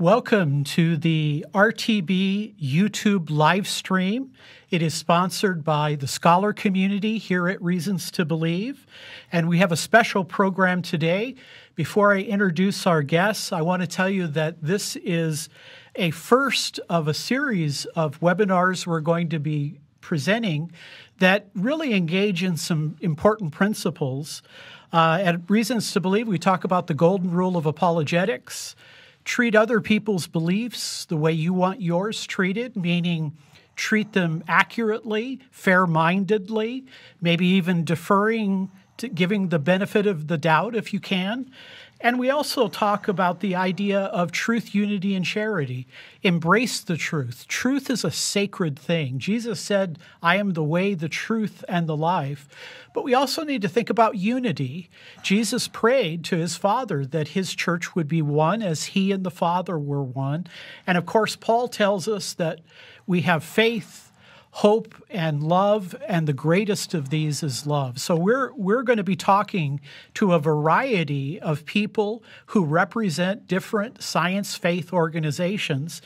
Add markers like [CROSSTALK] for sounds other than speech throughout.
Welcome to the RTB YouTube live stream. It is sponsored by the scholar community here at Reasons to Believe. And we have a special program today. Before I introduce our guests, I want to tell you that this is a first of a series of webinars we're going to be presenting that really engage in some important principles. Uh, at Reasons to Believe, we talk about the golden rule of apologetics treat other people's beliefs the way you want yours treated, meaning treat them accurately, fair mindedly, maybe even deferring to giving the benefit of the doubt if you can. And we also talk about the idea of truth, unity, and charity. Embrace the truth. Truth is a sacred thing. Jesus said, I am the way, the truth, and the life. But we also need to think about unity. Jesus prayed to his Father that his church would be one as he and the Father were one. And of course, Paul tells us that we have faith hope and love, and the greatest of these is love. So we're we're going to be talking to a variety of people who represent different science faith organizations.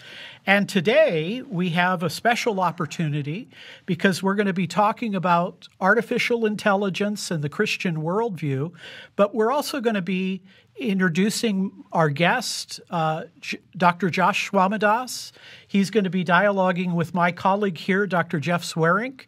And today we have a special opportunity because we're going to be talking about artificial intelligence and the Christian worldview, but we're also going to be introducing our guest, uh, J- Dr. Josh Swamidass. He's going to be dialoguing with my colleague here, Dr. Jeff Zweerink.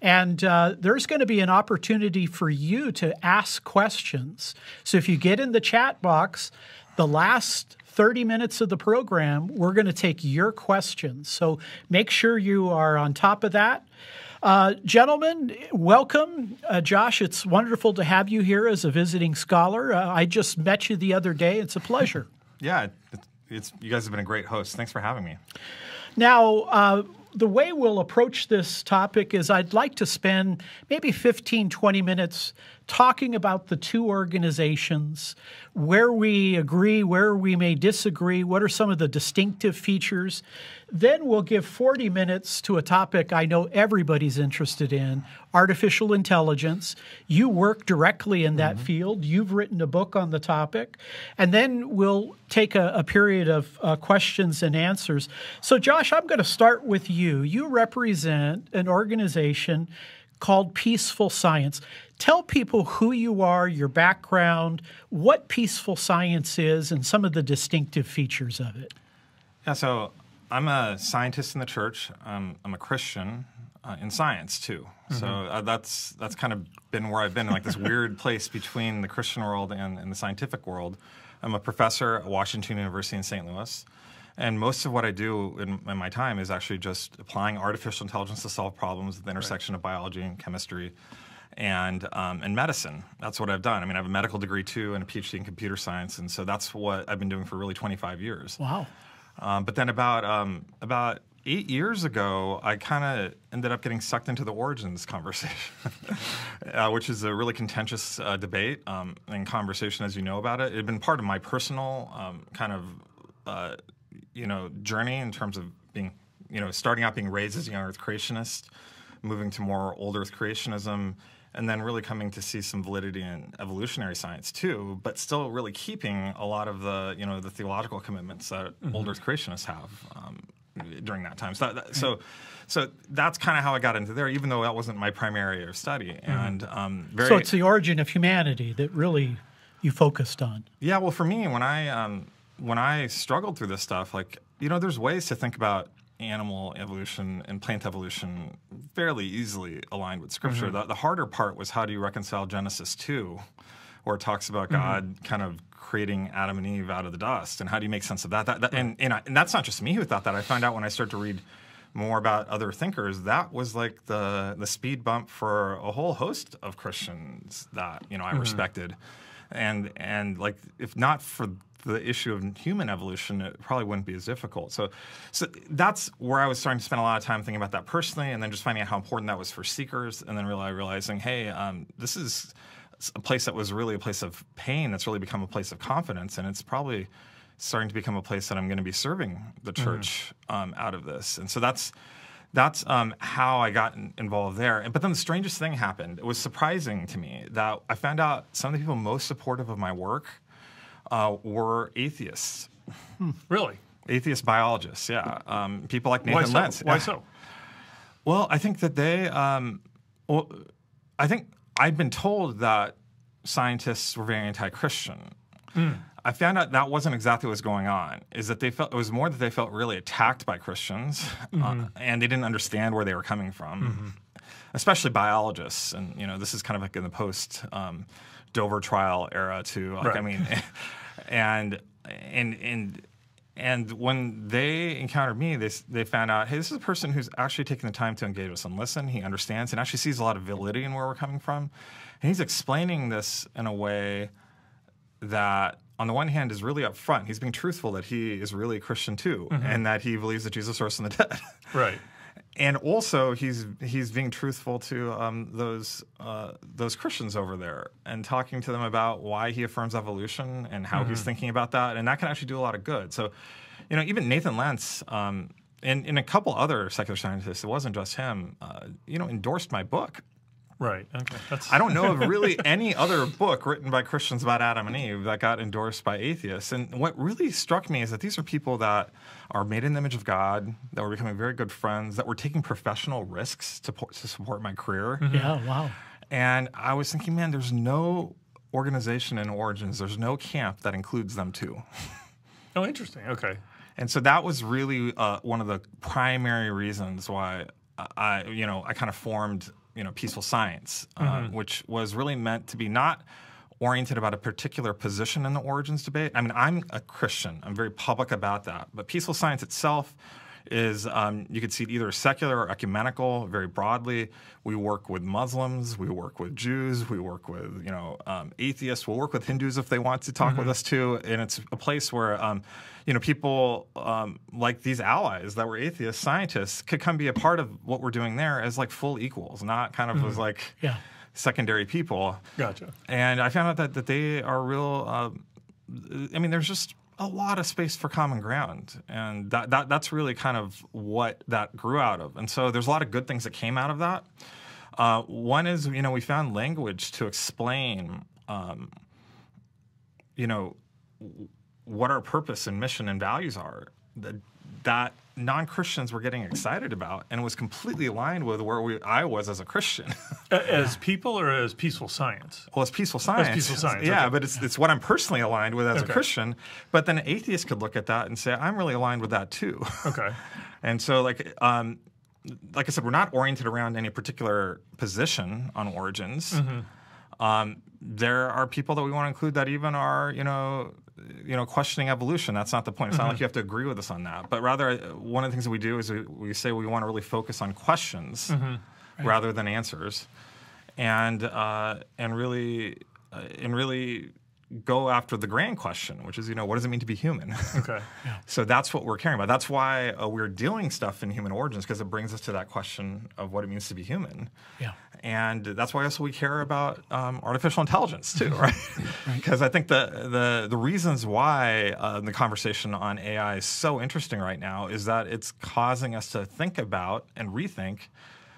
And uh, there's going to be an opportunity for you to ask questions. So if you get in the chat box, the last 30 minutes of the program, we're going to take your questions. So make sure you are on top of that. Uh, gentlemen, welcome. Uh, Josh, it's wonderful to have you here as a visiting scholar. Uh, I just met you the other day. It's a pleasure. [LAUGHS] yeah, it's, it's, you guys have been a great host. Thanks for having me. Now, uh, the way we'll approach this topic is I'd like to spend maybe 15, 20 minutes talking about the two organizations, where we agree, where we may disagree, what are some of the distinctive features. Then we'll give 40 minutes to a topic I know everybody's interested in artificial intelligence. You work directly in that mm-hmm. field, you've written a book on the topic. And then we'll take a, a period of uh, questions and answers. So, Josh, I'm going to start with you. You represent an organization called Peaceful Science. Tell people who you are, your background, what Peaceful Science is, and some of the distinctive features of it. Yeah, so I'm a scientist in the church. Um, I'm a Christian uh, in science too. Mm-hmm. So uh, that's that's kind of been where I've been, like this weird place between the Christian world and, and the scientific world. I'm a professor at Washington University in St. Louis. And most of what I do in, in, my time is actually just applying artificial intelligence to solve problems at the intersection right. of biology and chemistry and um, and medicine. That's what I've done. I mean, I have a medical degree too and a PhD in computer science, and so that's what I've been doing for really 25 years. Wow. Um, but then about um, about eight years ago, I kind of ended up getting sucked into the origins [LAUGHS] conversation, uh, which is a really contentious uh, debate um, and conversation, as you know about it. It had been part of my personal um, kind of uh, you know journey in terms of being you know starting out being raised as a young Earth creationist, moving to more old Earth creationism, and then really coming to see some validity in evolutionary science too, but still really keeping a lot of the you know the theological commitments that mm-hmm. old Earth creationists have um, during that time. So that, so. So that's kind of how I got into there, even though that wasn't my primary area of study. Mm-hmm. And um, very, so it's the origin of humanity that really you focused on. Yeah, well, for me, when I um, when I struggled through this stuff, like, you know, there's ways to think about animal evolution and plant evolution fairly easily aligned with scripture. Mm-hmm. The, the, harder part was how do you reconcile Genesis 2, where it talks about mm-hmm. God kind of creating Adam and Eve out of the dust, and how do you make sense of that? that, that and, and, I, and, that's not just me who thought that. I found out when I started to read more about other thinkers, that was like the, the speed bump for a whole host of Christians that, you know, I mm-hmm. respected. And, and like, if not for the issue of human evolution, it probably wouldn't be as difficult. So, so that's where I was starting to spend a lot of time thinking about that personally, and then just finding out how important that was for seekers, and then really realizing, hey, um, this is a place that was really a place of pain that's really become a place of confidence, and it's probably starting to become a place that I'm going to be serving the mm-hmm. church mm-hmm. um, out of this. And so that's that's um, how I got in, involved there. But then the strangest thing happened. It was surprising to me that I found out some of the people most supportive of my work uh, were atheists. Hmm. Really? Atheist biologists, yeah. Um, people like Why Nathan so? Lents. Why so? Well, I think that they, um, well, I think I'd been told that scientists were very anti-Christian. I found out that wasn't exactly what was going on. Is that they felt it was more that they felt really attacked by Christians, uh, and they didn't understand where they were coming from, especially biologists. And you know, this is kind of like in the post um, Dover trial era too. Like, I mean, [LAUGHS] and and and and when they encountered me, they, they found out, hey, this is a person who's actually taking the time to engage us and listen. He understands and actually sees a lot of validity in where we're coming from. And he's explaining this in a way that, on the one hand, is really upfront. He's being truthful that he is really a Christian too, mm-hmm. and that he believes that Jesus rose from the dead. [LAUGHS] Right. And also he's he's being truthful to um, those uh, those Christians over there and talking to them about why he affirms evolution and how he's thinking about that, and that can actually do a lot of good. So, you know, even Nathan Lents. Um, and, and a couple other secular scientists, it wasn't just him, uh, you know, endorsed my book. Right. Okay. That's I don't know of really [LAUGHS] any other book written by Christians about Adam and Eve that got endorsed by atheists. And what really struck me is that these are people that are made in the image of God, that were becoming very good friends, that were taking professional risks to, po- to support my career. Yeah, wow. And I was thinking, man, there's no organization in Origins, there's no camp that includes them too. [LAUGHS] Oh, interesting. Okay. And so that was really uh, one of the primary reasons why I, you know, I kind of formed, you know, Peaceful Science, uh, which was really meant to be not oriented about a particular position in the origins debate. I mean, I'm a Christian. I'm very public about that. But Peaceful Science itself is um, you could see it either secular or ecumenical very broadly. We work with Muslims, we work with Jews, we work with you know um, atheists. We'll work with Hindus if they want to talk with us too. And it's a place where um, you know people um, like these allies that were atheist scientists could come be a part of what we're doing there as like full equals, not kind of as like Yeah. secondary people. Gotcha. And I found out that, that they are real. Um, I mean, there's just a lot of space for common ground, and that, that that's really kind of what that grew out of. And so there's a lot of good things that came out of that. Uh, one is, you know, we found language to explain, um, you know, what our purpose and mission and values are. That, that non Christians were getting excited about, and was completely aligned with where we, I was as a Christian. [LAUGHS] As people or as peaceful science? Well, as peaceful science. As peaceful science, Yeah, okay. but it's it's what I'm personally aligned with as Okay. a Christian. But then atheists could look at that and say, I'm really aligned with that too. [LAUGHS] Okay. and so, like, um, like I said, we're not oriented around any particular position on origins. Mm-hmm. Um, there are people that we want to include that even are, you know, you know, questioning evolution. That's not the point. It's Mm-hmm. not like you have to agree with us on that. But rather, uh, one of the things that we do is we, we say we want to really focus on questions Mm-hmm. rather than answers, and uh, and really uh, and really go after the grand question, which is, you know, what does it mean to be human? [LAUGHS] Okay. So that's what we're caring about. That's why uh, we're doing stuff in human origins because it brings us to that question of what it means to be human. Yeah. And that's why also we care about um, artificial intelligence too, [LAUGHS] right? [LAUGHS] Because I think the the the reasons why uh, the conversation on AI is so interesting right now is that it's causing us to think about and rethink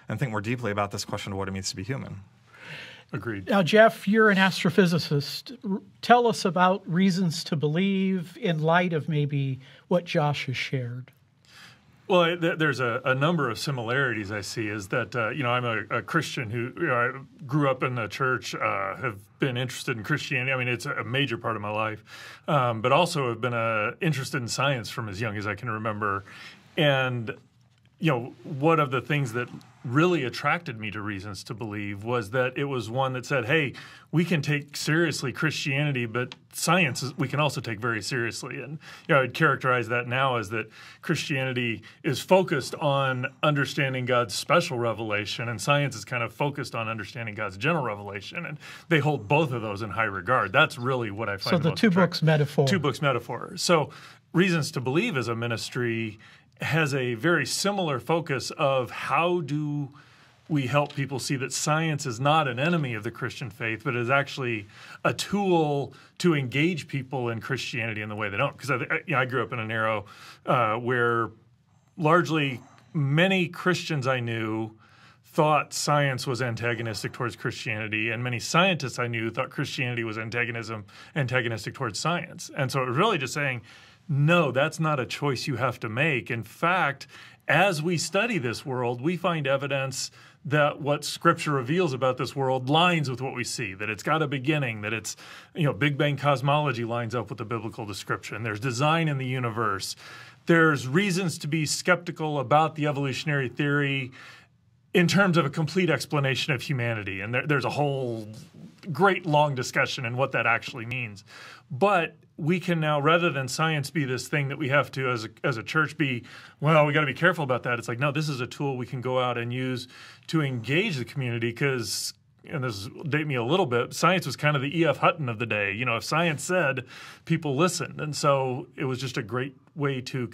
and think more deeply about this question of what it means to be human. Agreed. Now, Jeff, you're an astrophysicist. R- Tell us about reasons to believe in light of maybe what Josh has shared. Well, th- there's a, a number of similarities I see. Is that uh, you know I'm a, a Christian who you know, I grew up in the church, uh, have been interested in Christianity. I mean, it's a major part of my life, um, but also have been uh, interested in science from as young as I can remember. And you know, one of the things that really attracted me to Reasons to Believe was that it was one that said, hey, we can take seriously Christianity, but science is, we can also take very seriously. And you know, I'd characterize that now as that Christianity is focused on understanding God's special revelation, and science is kind of focused on understanding God's general revelation. And they hold both of those in high regard. That's really what I find So the two attractive books metaphor. two books metaphor. So, Reasons to Believe as a ministry has a very similar focus of how do we help people see that science is not an enemy of the Christian faith, but is actually a tool to engage people in Christianity in the way they don't. Because I, you know, I grew up in an era uh, where largely many Christians I knew thought science was antagonistic towards Christianity, and many scientists I knew thought Christianity was antagonism antagonistic towards science. And so it was really just saying, no, that's not a choice you have to make. In fact, as we study this world, we find evidence that what scripture reveals about this world lines with what we see that it's got a beginning that it's you know big bang cosmology lines up with the biblical description. There's design in the universe. There's reasons to be skeptical about the evolutionary theory in terms of a complete explanation of humanity. And there, there's a whole great long discussion in what that actually means. But we can now rather than science be this thing that we have to as a, as a church be well we got to be careful about that. It's like no this is a tool we can go out and use to engage the community because and this date me a little bit science was kind of the E.F. Hutton of the day. You know if science said people listened. And so it was just a great way to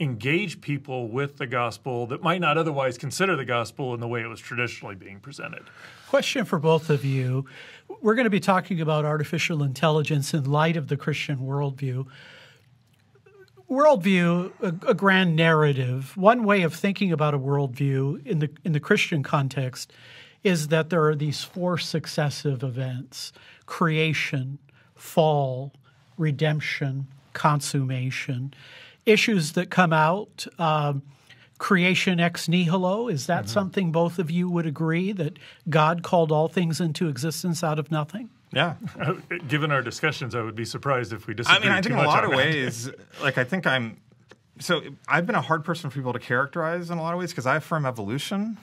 engage people with the gospel that might not otherwise consider the gospel in the way it was traditionally being presented. Question for both of you. We're going to be talking about artificial intelligence in light of the Christian worldview. Worldview, a, a grand narrative. One way of thinking about a worldview in the in the Christian context is that there are these four successive events: creation, fall, redemption, consummation. Issues that come out. Um, creation ex nihilo. Is that mm-hmm. something both of you would agree that God called all things into existence out of nothing? Yeah. Uh, given our discussions, I would be surprised if we disagree. I mean, I think in a lot of ways, like I think I'm. So I've been a hard person for people to characterize in a lot of ways because I affirm evolution.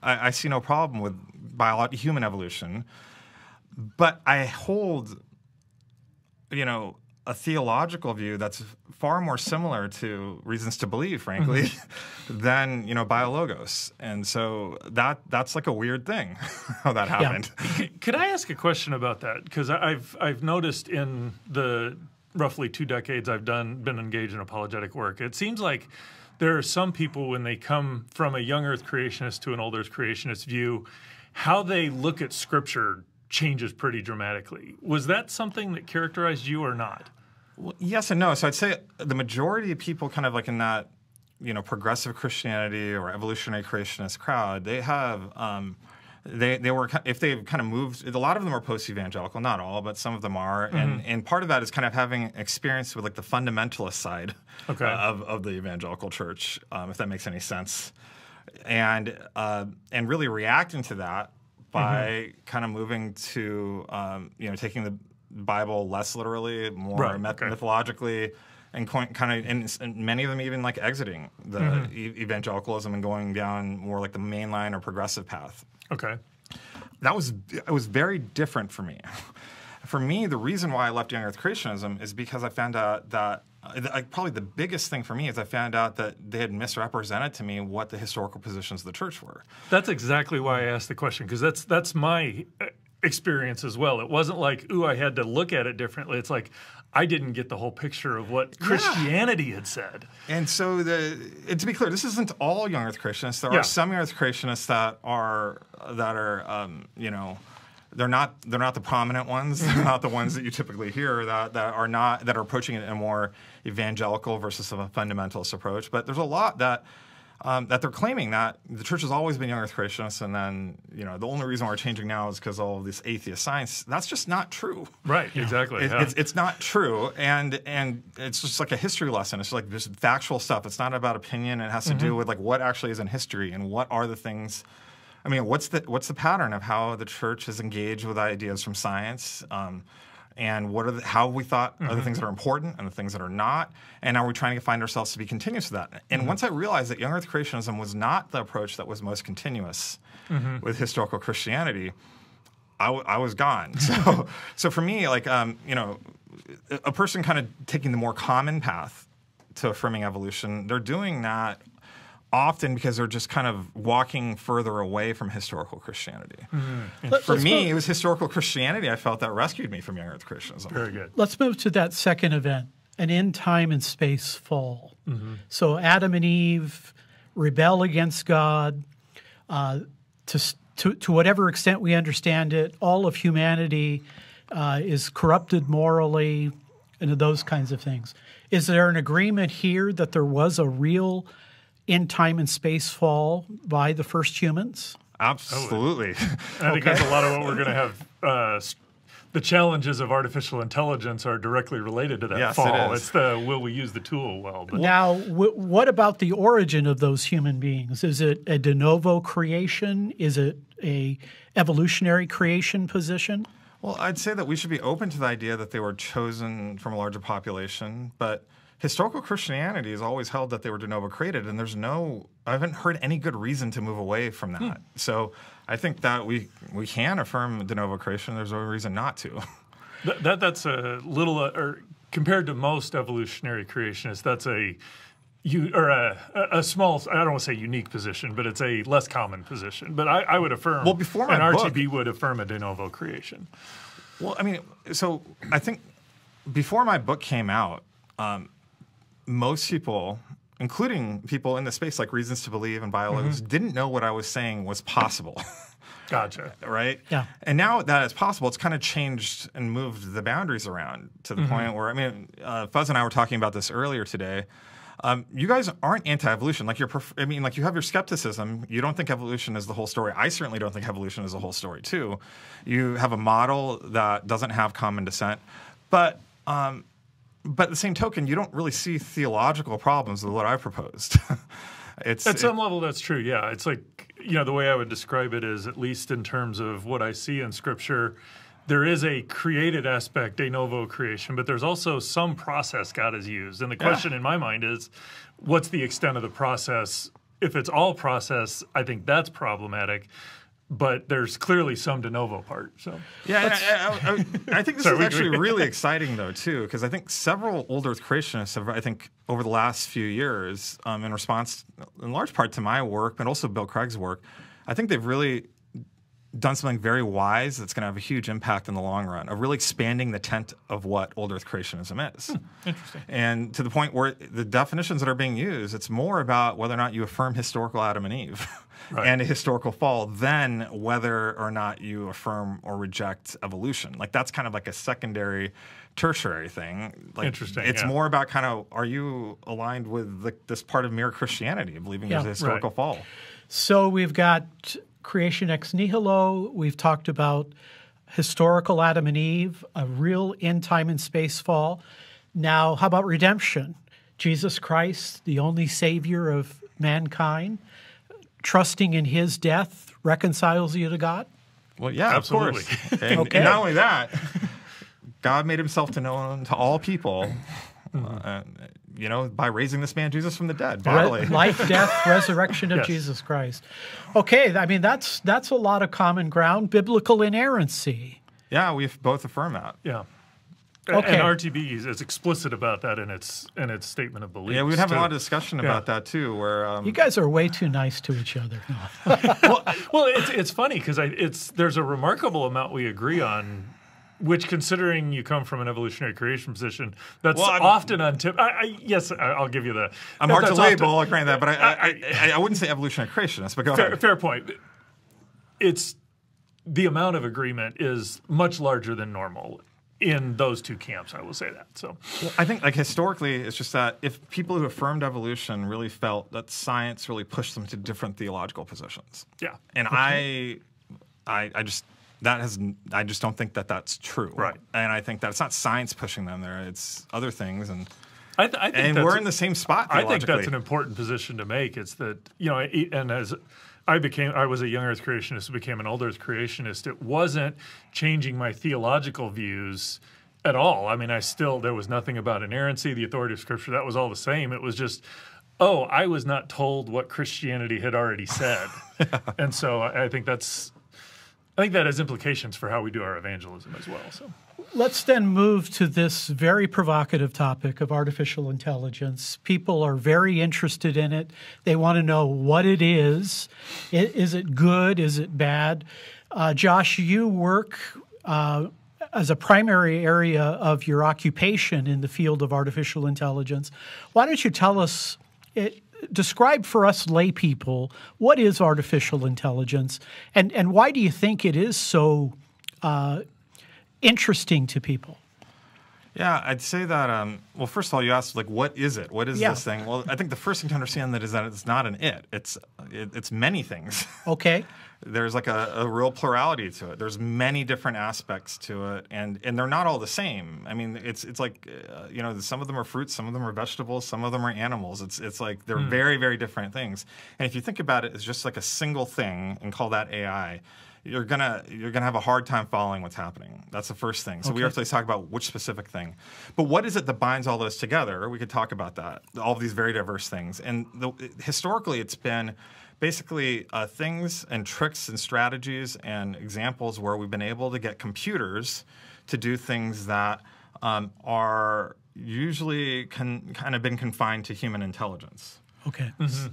I, I see no problem with biological human evolution, but I hold, you know, a theological view that's far more similar to reasons to believe, frankly, mm-hmm. [LAUGHS] than you know BioLogos, and so that that's like a weird thing [LAUGHS] how that happened. Yeah. Could I ask a question about that? Because I've I've noticed in the roughly two decades I've done been engaged in apologetic work, it seems like there are some people when they come from a young Earth creationist to an old Earth creationist view, how they look at Scripture changes pretty dramatically. Was that something that characterized you or not? Well, yes and no. So I'd say the majority of people, kind of like in that, you know, progressive Christianity or evolutionary creationist crowd, they have. Um, they they were if they've kind of moved a lot of them are post evangelical not all but some of them are mm-hmm. and and part of that is kind of having experience with like the fundamentalist side okay. of of the evangelical church um, if that makes any sense and uh, and really reacting to that by mm-hmm. kind of moving to um, you know taking the Bible less literally, more right, myth- okay. mythologically, and kind of, and, and, many of them even like exiting the mm-hmm. e- evangelicalism and going down more like the mainline or progressive path. Okay, that was it was very different for me. [LAUGHS] for me, the reason why I left Young Earth Creationism is because I found out that like probably the biggest thing for me is I found out that they had misrepresented to me what the historical positions of the church were. That's exactly why I asked the question because that's that's my experience as well. It wasn't like, ooh, I had to look at it differently. It's like I didn't get the whole picture of what Christianity yeah. had said. And so, the, and to be clear, this isn't all young Earth Christianists. There yeah. are some young Earth Christianists that are that are, um, you know, they're not they're not the prominent ones. they're not the ones that you typically hear that that are not that are approaching it in a more evangelical versus a fundamentalist approach. But there's a lot that um, that they're claiming that the church has always been young earth creationists, and then you know the only reason we're changing now is because all of this atheist science. That's just not true. Right. Exactly. It, yeah. it's, it's not true, and and it's just like a history lesson. It's like just factual stuff. It's not about opinion. It has to mm-hmm. do with like what actually is in history and what are the things. I mean, what's the what's the pattern of how the church has engaged with ideas from science? Um, and what are the, how we thought mm-hmm. are the mm-hmm. things that are important and the things that are not, and are we trying to find ourselves to be continuous to that? And mm-hmm. once I realized that young Earth creationism was not the approach that was most continuous mm-hmm. with historical Christianity, I, w- I was gone. [LAUGHS] So, so for me, like um, you know, a person kind of taking the more common path to affirming evolution, they're doing that often because they're just kind of walking further away from historical Christianity. Mm-hmm. Let, For me, it was historical Christianity I felt that rescued me from young earth Christianism. Very good. Let's move to that second event an end time and space fall. Mm-hmm. So Adam and Eve rebel against God. Uh, to, to, to whatever extent we understand it, all of humanity uh, is corrupted morally and those kinds of things. Is there an agreement here that there was a real in time and space fall by the first humans? Absolutely. [LAUGHS] I think okay. that's a lot of what we're going to have. Uh, the challenges of artificial intelligence are directly related to that Yes, fall. is. It's the will we use the tool well? But Now, w- what about the origin of those human beings? Is it a de novo creation? Is it a evolutionary creation position? Well, I'd say that we should be open to the idea that they were chosen from a larger population, but historical Christianity has always held that they were de novo created, and there's no, I haven't heard any good reason to move away from that. So I think that we we can affirm de novo creation. There's no reason not to. Th- that that's a little, uh, or compared to most evolutionary creationists, that's a you or a, a small. I don't want to say unique position, but it's a less common position. But I, I would affirm. Well, before an my book- RTB would affirm a de novo creation. Well, I mean, so I think before my book came out, um, most people, including people in the space like Reasons to Believe and BioLogos, didn't know what I was saying was possible. [LAUGHS] Gotcha. right? Yeah. And now that it's possible, it's kind of changed and moved the boundaries around to the point where I mean, uh, Fuz and I were talking about this earlier today. Um, you guys aren't anti-evolution. Like you're, pref- I mean, like you have your skepticism. You don't think evolution is the whole story. I certainly don't think evolution is the whole story too. You have a model that doesn't have common descent, but um, but at the same token, you don't really see theological problems with what I proposed. [LAUGHS] it's At it- some level, that's true. Yeah, it's like you know the way I would describe it is at least in terms of what I see in Scripture. There is a created aspect, de novo creation, but there's also some process God has used. And the question in my mind is, what's the extent of the process? If it's all process, I think that's problematic. But there's clearly some de novo part. So Yeah, I, I, I, I think this Sorry, is actually really [LAUGHS] exciting though too, because I think several old Earth creationists have, I think, over the last few years, um, in response, in large part to my work, but also Bill Craig's work, I think they've really done something very wise that's going to have a huge impact in the long run of really expanding the tent of what old Earth creationism is. Hmm, interesting. And to the point where the definitions that are being used, it's more about whether or not you affirm historical Adam and Eve [LAUGHS] Right. and a historical fall than whether or not you affirm or reject evolution. Like that's kind of like a secondary, tertiary thing. Like Interesting, It's yeah. more about kind of are you aligned with the, this part of mere Christianity, believing Yeah. there's a historical Right. fall? So we've got creation ex nihilo. We've talked about historical Adam and Eve, a real end time and space fall. Now, how about redemption? Jesus Christ, the only Savior of mankind, trusting in His death reconciles you to God. Well, yeah, Absolutely. of course. [LAUGHS] And, Okay. and not only that, God made himself to known to all people, [LAUGHS] uh, you know, by raising this man Jesus from the dead bodily. Re- [LAUGHS] life, death, [LAUGHS] resurrection of Yes. Jesus Christ. Okay, I mean that's that's a lot of common ground. Biblical inerrancy. yeah, we both affirm that. Yeah. Okay. And RTB is, is explicit about that in its in its statement of belief. Yeah, we'd have a lot of discussion about that too. Where um, You guys are way too nice to each other. [LAUGHS] Well, it's it's funny because it's there's a remarkable amount we agree on, which considering you come from an evolutionary creation position, that's Well, often untip. I, I, yes, I, I'll give you the. I'm hard to often- label, I'll grant that, but I, I, I, wouldn't say evolutionary creationist. But go Fair, ahead. fair point. It's the amount of agreement is much larger than normal in those two camps. I will say that. So I think, like historically, it's just that if people who affirmed evolution really felt that science really pushed them to different theological positions, yeah, and I, I, I just that has I just don't think that that's true. Right. And I think that it's not science pushing them there; it's other things, and I, th- I think and we're in the same spot. I think that's an important position to make. It's that you know, and as I became, I was a young Earth creationist, became an old Earth creationist. It wasn't changing my theological views at all. I mean, I still there was nothing about inerrancy, the authority of Scripture. That was all the same. It was just, oh, I was not told what Christianity had already said, [LAUGHS] and so I I think that's. I think that has implications for how we do our evangelism as well. So, Let's then move to this very provocative topic of artificial intelligence. People are very interested in it. They want to know what it is. Is it good? Is it bad? Uh, Josh, you work uh, as a primary area of your occupation in the field of artificial intelligence. Why don't you tell us? It, describe for us lay people what is artificial intelligence and, and why do you think it is so uh, interesting to people. Yeah, I'd say that. Um, well, first of all, you asked like, what is it? What is Yeah. this thing? Well, I think the first thing to understand that is that it's not an it. It's it, it's many things. [LAUGHS] Okay. There's like a, a real plurality to it. There's many different aspects to it, and and they're not all the same. I mean, it's it's like uh, you know, some of them are fruits, some of them are vegetables, some of them are animals. It's it's like they're very very different things. And if you think about it as just like a single thing and call that AI. You're gonna you're gonna have a hard time following what's happening. That's the first thing. So we have to talk about which specific thing. But what is it that binds all those together? We could talk about that. All of these very diverse things. And the, historically, it's been basically uh, things and tricks and strategies and examples where we've been able to get computers to do things that um, are usually con- kind of been confined to human intelligence. Okay.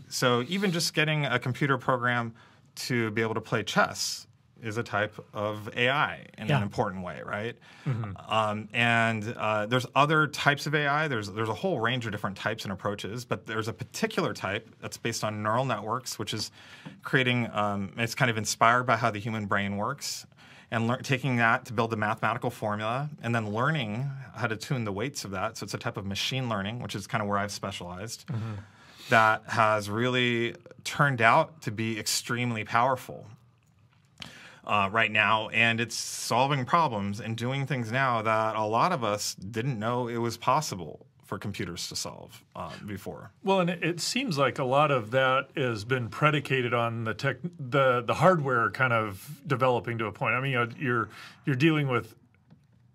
So even just getting a computer program to be able to play chess is a type of AI in Yeah. an important way, right? Um, and uh, there's other types of AI. There's there's a whole range of different types and approaches, but there's a particular type that's based on neural networks, which is creating. Um, it's kind of inspired by how the human brain works. And lear- taking that to build a mathematical formula, and then learning how to tune the weights of that. So it's a type of machine learning, which is kind of where I've specialized that has really turned out to be extremely powerful uh, right now, and it's solving problems and doing things now that a lot of us didn't know it was possible for computers to solve uh, before. Well, and it, seems like a lot of that has been predicated on the tech, the the hardware kind of developing to a point. I mean, you know, you're you're dealing with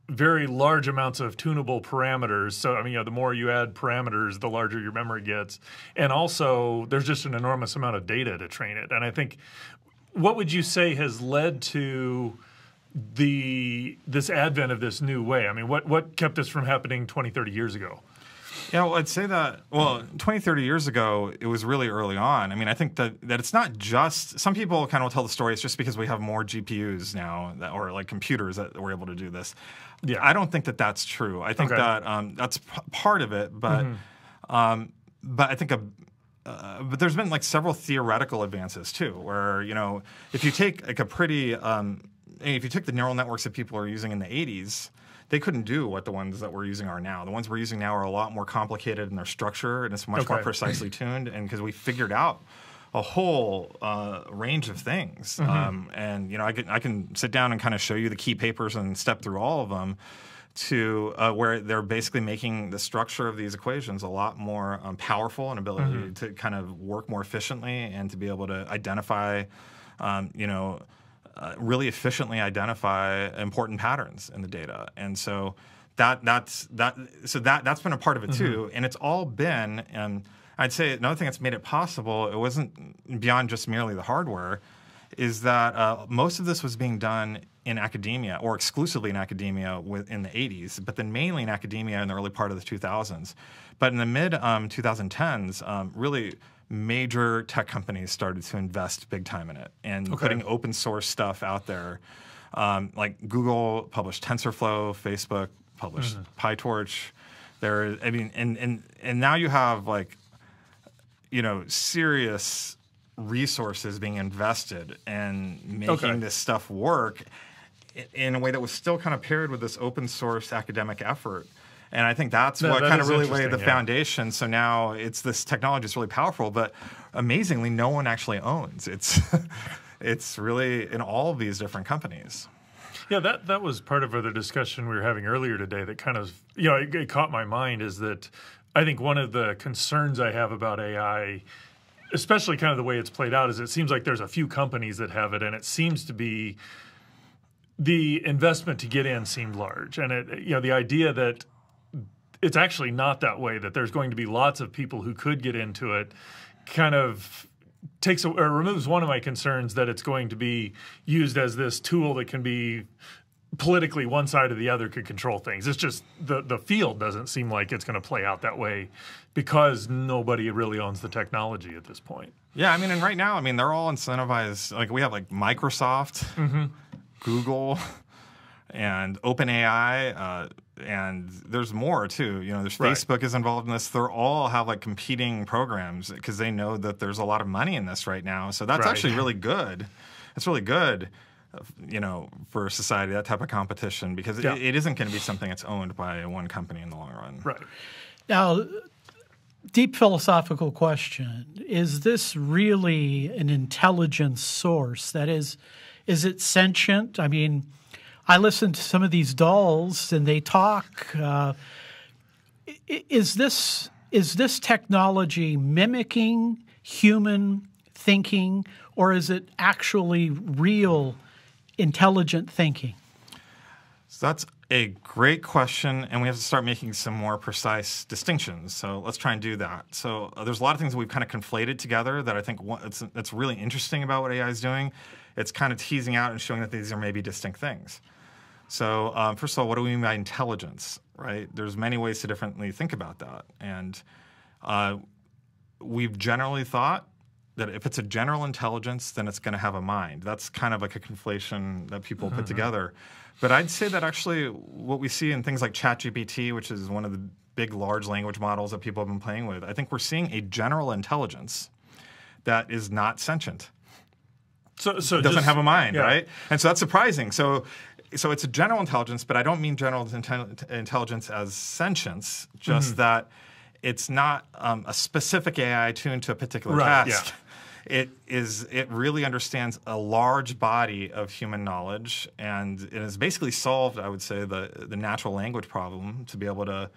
very large amounts of tunable parameters. So, I mean, you know, the more you add parameters, the larger your memory gets, and also there's just an enormous amount of data to train it. And I think, what would you say has led to the this advent of this new way? I mean, what what kept this from happening 20, 30 years ago? Yeah, well, I'd say that, well, 20, 30 years ago, it was really early on. I mean, I think that, that it's not just, some people kind of will tell the story, it's just because we have more GPUs now, that, or like computers that we're able to do this. Yeah. I don't think that that's true. I think Okay. that um, that's p- part of it, but, um, but I think a, uh, but there's been like several theoretical advances too, where you know if you take like a pretty um, if you took the neural networks that people are using in the 80s, they couldn't do what the ones that we're using are now. The ones we're using now are a lot more complicated in their structure and it's much more precisely tuned, and because we figured out a whole uh, range of things, um, and you know I can I can sit down and kind of show you the key papers and step through all of them to uh, where they're basically making the structure of these equations a lot more um, powerful and ability to kind of work more efficiently and to be able to identify, um, you know, uh, really efficiently identify important patterns in the data. And so that that's that so that that's been a part of it too, and it's all been and. I'd say another thing that's made it possible, it wasn't beyond just merely the hardware, is that uh, most of this was being done in academia or exclusively in academia with, in the 80s, but then mainly in academia in the early part of the 2000s. But in the mid um, 2010s, um, really major tech companies started to invest big time in it and putting open source stuff out there. Um, like Google published TensorFlow, Facebook published PyTorch. There, I mean, and and and now you have like you know serious resources being invested in making Okay. this stuff work in a way that was still kind of paired with this open source academic effort. And I think that's No, what that kind of really laid the yeah. foundation. So now it's this technology is really powerful, but amazingly, no one actually owns. It's [LAUGHS] it's really in all of these different companies. Yeah, that that was part of the discussion we were having earlier today. That kind of you know it, it caught my mind is that I think one of the concerns I have about AI, especially kind of the way it's played out, is it seems like there's a few companies that have it, and it seems to be the investment to get in seemed large, and it you know the idea that it's actually not that way. That there's going to be lots of people who could get into it, kind of takes a- or removes one of my concerns that it's going to be used as this tool that can be politically one side or the other could control things. It's just the the field doesn't seem like it's going to play out that way because nobody really owns the technology at this point. Yeah, I mean, and right now, I mean, they're all incentivized. Like we have like Microsoft, mm-hmm. Google, and OpenAI, uh, and there's more too. You know, there's Right. Facebook is involved in this. They're all have like competing programs because they know that there's a lot of money in this right now. So that's Right. actually really good. It's really good. you know, for society, that type of competition, because Yeah. it, it isn't going to be something that's owned by one company in the long run. Right. Now, deep philosophical question is this really an intelligence source? That is, is it sentient? I mean, I listen to some of these dolls and they talk. Uh, is this is this technology mimicking human thinking, or is it actually real intelligent thinking? So that's a great question, and we have to start making some more precise distinctions. So let's try and do that. So uh, there's a lot of things that we've kind of conflated together that I think it's, that's really interesting about what AI is doing. It's kind of teasing out and showing that these are maybe distinct things. So um, first of all, what do we mean by intelligence? Right? There's many ways to differently think about that, and uh, we've generally thought that if it's a general intelligence, then it's going to have a mind. That's kind of like a conflation that people put together. But I'd say that actually what we see in things like ChatGPT, which is one of the big large language models that people have been playing with, I think we're seeing a general intelligence that is not sentient So, so doesn't just- have a mind, yeah. right? And so that's surprising. So, so it's a general intelligence, but I don't mean general intel- intelligence as sentience. Just Mm-hmm. that it's not um, a specific AI tuned to a particular Right, task. yeah. It is. It really understands a large body of human knowledge, and it has basically solved, I would say, the the natural language problem to be able to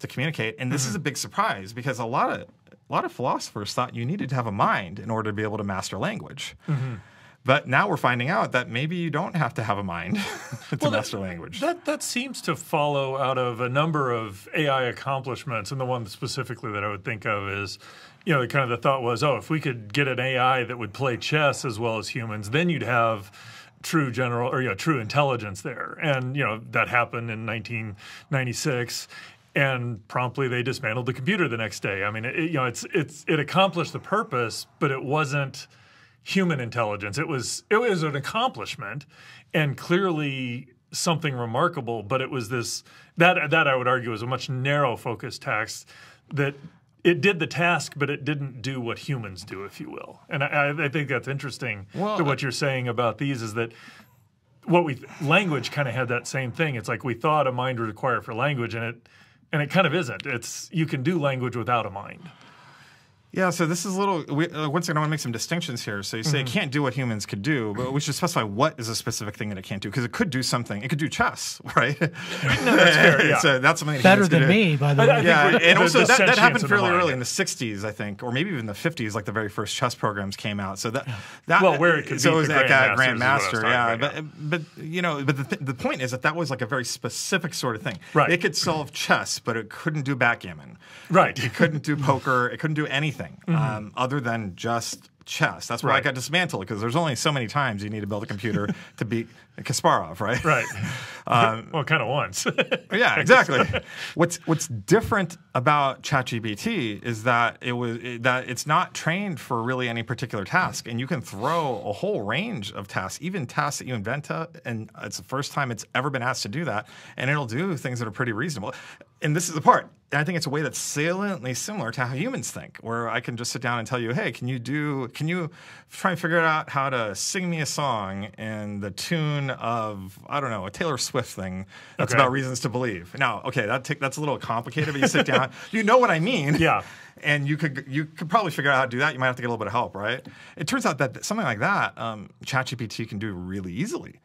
to communicate. And this is a Mm-hmm. big surprise because a lot of a lot of philosophers thought you needed to have a mind in order to be able to master language. Mm-hmm. But now we're finding out that maybe you don't have to have a mind [LAUGHS] to Well, that- master language. That that seems to follow out of a number of AI accomplishments, and the one specifically that I would think of is, you know, kind of the thought was, oh, if we could get an AI that would play chess as well as humans, then you'd have true general or you know true intelligence there, and you know that happened in 1996. And promptly they dismantled the computer the next day. I mean, it, you know, it's it's it accomplished the purpose, but it wasn't human intelligence. It was it was an accomplishment and clearly something remarkable, but it was this that that I would argue was a much narrow focused task that it did the task, but it didn't do what humans do, if you will. And I, I think that's interesting. Well, to uh, what you're saying about these is that what we language kind of had that same thing. It's like we thought a mind would require for language, and it and it kind of isn't. It's you can do language without a mind. Yeah, so this is a little. We, uh, once again, I want to make some distinctions here. So you say it can't do what humans could do, but we should specify what is a specific thing that it can't do because it could do something. It could do chess, [LAUGHS] right? No, that's fair. [LAUGHS] Yeah. so that's something that Better humans could than do. me, by the I- I way. think Yeah, and also that, that happened fairly mind. early in the '60s, I think, or maybe even the '50s. Like the very first chess programs came out. So that that Well, where it could so beat it was the like a grandmasters is what grandmaster, yeah. about, But but you know, but the th- the point is that that was like a very specific sort of thing. Right. It could solve chess, but it couldn't do backgammon. Right. It couldn't do poker. It couldn't do anything um, other than just chess. That's why I Mm-hmm. Got dismantled because there's only so many times you need to build a computer [LAUGHS] to beat Kasparov, right? Right. [LAUGHS] Um, well, kind of once. [LAUGHS] Yeah, exactly. what's what's different about ChatGPT is that it was it- that it's not trained for really any particular task, and you can throw a whole range of tasks, even tasks that you invent, uh, and it's the first time it's ever been asked to do that, and it'll do things that are pretty reasonable. And this is the part. I think it's a way that's saliently similar to how humans think, where I can just sit down and tell you, hey, can you do, can you try and figure out how to sing me a song in the tune of, I don't know, a Taylor Swift thing that's Okay. about reasons to believe. Now, okay, that take, that's a little complicated, but you sit down, [LAUGHS] you know what I mean. Yeah. And you could you could probably figure out how to do that. You might have to get a little bit of help, right? It turns out that something like that, um, ChatGPT can do really easily.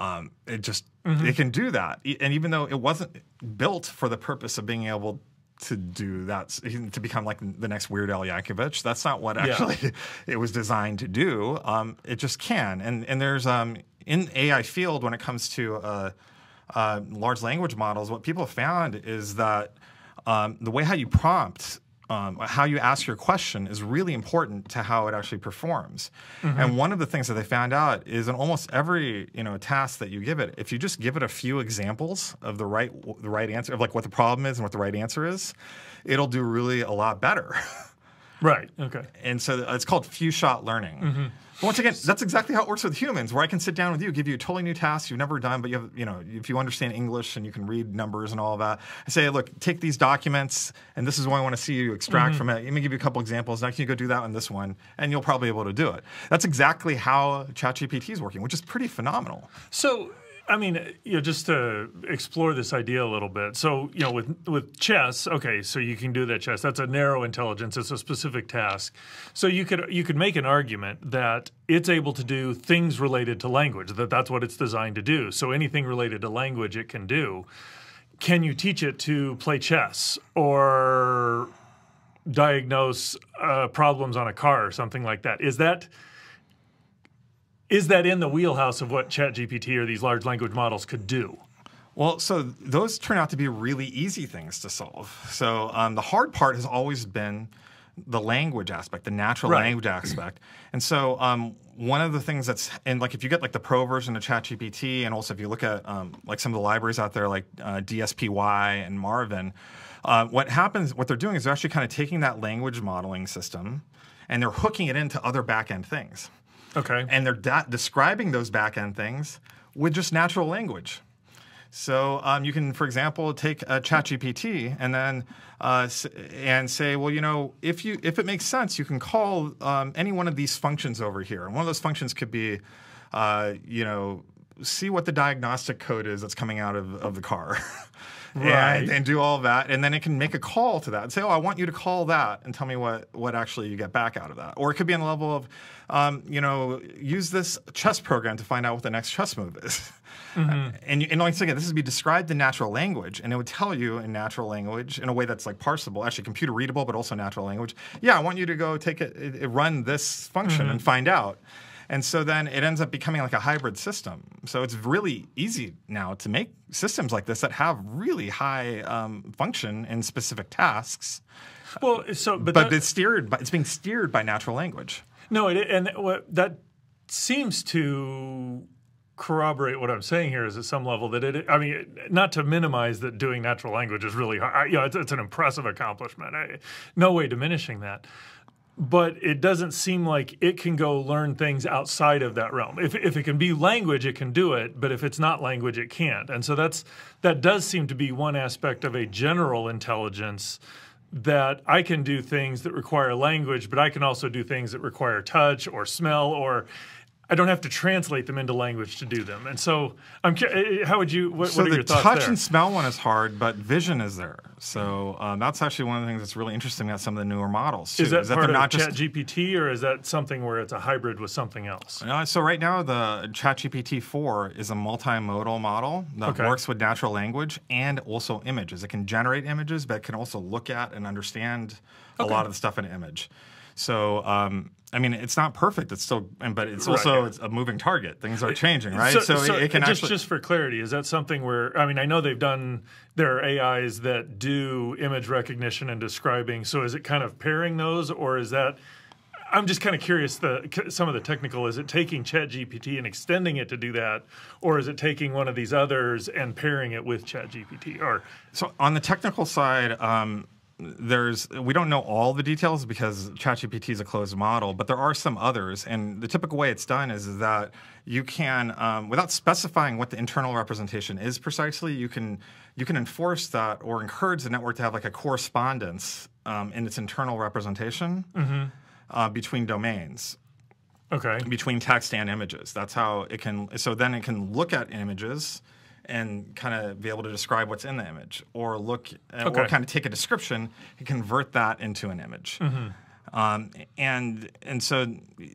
Um, it just Mm-hmm. it can do that, and even though it wasn't built for the purpose of being able to do that to become like the next Weird Al Yankovic, that's not what actually [LAUGHS] it was designed to do. Um, it just can, and and there's um, in AI field when it comes to uh, uh, large language models, what people have found is that um, the way how you prompt, um, how you ask your question is really important to how it actually performs. And one of the things that they found out is in almost every you know task that you give it, if you just give it a few examples of the right the right answer of like what the problem is and what the right answer is, it'll do really a lot better. [LAUGHS] Right. Okay. and so it's called few shot learning. Mm-hmm. But once again, that's exactly how it works with humans, where I can sit down with you, give you a totally new task you've never done, but you have, you know, if you understand English and you can read numbers and all that, I say, look, take these documents, and this is what I want to see you extract Mm-hmm. from it. Let me give you a couple examples. Now can you go do that on this one, and you'll probably be able to do it. That's exactly how ChatGPT is working, which is pretty phenomenal. So, I mean, you know, just to explore this idea a little bit. So, you know, with with chess, okay, so you can do that chess. That's a narrow intelligence. It's a specific task. So you could you could make an argument that it's able to do things related to language. That that's what it's designed to do. So anything related to language, it can do. Can you teach it to play chess or diagnose uh, problems on a car or something like that? Is that is that in the wheelhouse of what ChatGPT or these large language models could do? Well, so those turn out to be really easy things to solve. So um, the hard part has always been the language aspect, the natural Right. language aspect. And so um, one of the things that's and like if you get like the pro version of ChatGPT, and also if you look at um, like some of the libraries out there like uh, DSPY and Marvin, uh, what happens, what they're doing is they're actually kind of taking that language modeling system and they're hooking it into other back-end things Okay. and they're da- describing those back end things with just natural language. So um, you can, for example, take a ChatGPT and then uh, and say, well, you know, if you if it makes sense, you can call um, any one of these functions over here, and one of those functions could be, uh, you know, see what the diagnostic code is that's coming out of, of the car. [LAUGHS] Right. And, and do all that, and then it can make a call to that and say, "Oh, I want you to call that," and tell me what what actually you get back out of that. Or it could be on the level of, um, you know, use this chess program to find out what the next chess move is. [LAUGHS] and, you, and once again, this would be described in natural language, and it would tell you in natural language in a way that's like parsable, actually computer readable, but also natural language. Yeah, I want you to go take it, run this function and find out. And so then it ends up becoming like a hybrid system. So it's really easy now to make systems like this that have really high um, function in specific tasks, well, so but, but that, it's steered. By, it's being steered by natural language. no, it, and what, that seems to corroborate what I'm saying here is at some level that it. I mean, not to minimize that doing natural language is really hard. I- You know, it's, it's an impressive accomplishment. I, no way diminishing that. But it doesn't seem like it can go learn things outside of that realm. If, if it can be language, it can do it. But if it's not language, it can't. And so that's that does seem to be one aspect of a general intelligence that I can do things that require language, but I can also do things that require touch or smell or I don't have to translate them into language to do them. And so I'm eh, how would you what, So what the touch there? and smell one is hard, but vision is there. So um, that's actually one of the things that's really interesting about some of the newer models. Too, is that part they're of not just ChatGPT or is that something where it's a hybrid with something else? Uh, so right now, the ChatGPT 4 is a multimodal model that Okay. works with natural language and also images. It can generate images, but it can also look at and understand a lot of the stuff in an image. So, um, I mean, it's not perfect. It's still, but it's also it's a moving target. Things are changing, right? So, so it, it can just, actually. just for clarity, is that something where I mean I know they've done there are AIs that do image recognition and describing. So is it kind of pairing those, or is that? I'm just kind of curious. The some of the technical is it taking ChatGPT and extending it to do that, or is it taking one of these others and pairing it with ChatGPT? Or So on the technical side, um, there's we don't know all the details because ChatGPT is a closed model, but there are some others. And the typical way it's done is, is that you can, um, without specifying what the internal representation is precisely, you can you can enforce that or encourage the network to have like a correspondence um, in its internal representation uh, between domains okay, between text and images. That's how it can. So then it can look at images and kind of be able to describe what's in the image, or look, uh, Okay. or kind of take a description and convert that into an image. Um, and and so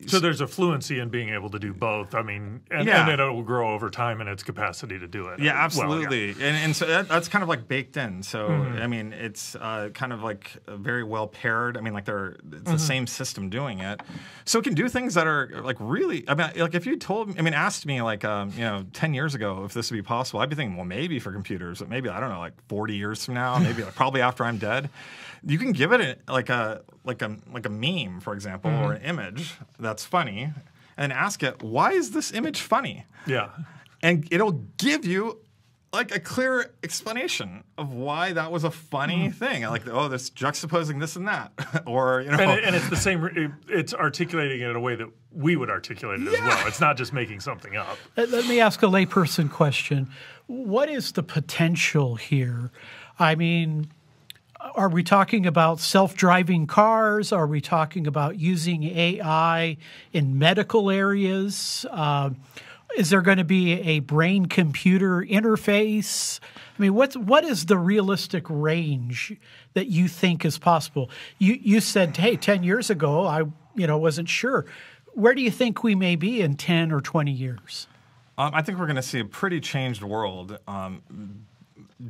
so there's a fluency in being able to do both. I mean, and, Yeah. and then it will grow over time in its capacity to do it. Yeah, Well, absolutely. And, and so that, that's kind of like baked in. So, Mm-hmm. I mean, it's uh, kind of like very well paired. I mean, like they're, it's Mm-hmm. the same system doing it. So it can do things that are like really, I mean, like if you told me, I mean, asked me like, um, you know, 10 years ago if this would be possible, I'd be thinking, well, maybe for computers, but maybe, I don't know, like 40 years from now, maybe like, probably after I'm dead. You can give it a, like a like a like a meme, for example, or mm-hmm. an image that's funny, and ask it, why is this image funny? Yeah. and it'll give you like a clear explanation of why that was a funny mm-hmm. thing. Like, oh, this juxtaposing this and that, [LAUGHS] or you know, and, it, and, it's the same. It's articulating it in a way that we would articulate it yeah. as well. It's not just making something up. Uh, let me ask a layperson question: What is the potential here? I mean, are we talking about self-driving cars? Are we talking about using AI in medical areas? Uh, is there going to be a brain computer interface? I mean, what's what is the realistic range that you think is possible? You you said, hey, ten years ago, I you know wasn't sure. Where do you think we may be in ten or twenty years? Um, I think we're going to see a pretty changed world, um,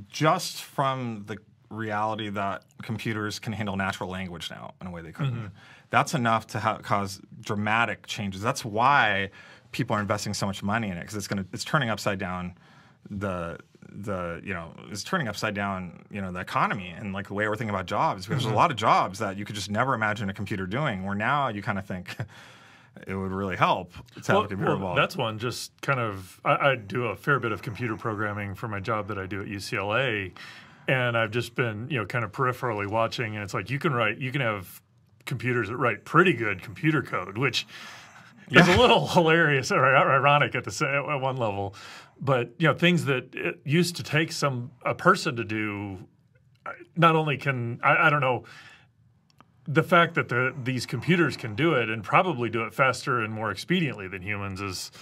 just from the reality that computers can handle natural language now in a way they couldn't. Mm-hmm. That's enough to ha- cause dramatic changes. That's why people are investing so much money in it because it's going to it's turning upside down the the you know it's turning upside down you know the economy and like the way we're thinking about jobs because mm-hmm. there's a lot of jobs that you could just never imagine a computer doing where now you kind of think [LAUGHS] it would really help to well, have a computer well, involved. That's one. Just kind of, I, I, do a fair bit of computer programming for my job that I do at UCLA, and I've just been, you know, kind of peripherally watching, and it's like you can write, you can have computers that write pretty good computer code, which yeah. is a little [LAUGHS] hilarious or ironic at the at one level. But you know, things that it used to take some a person to do, not only can I, I don't know. The fact that the, these computers can do it and probably do it faster and more expediently than humans is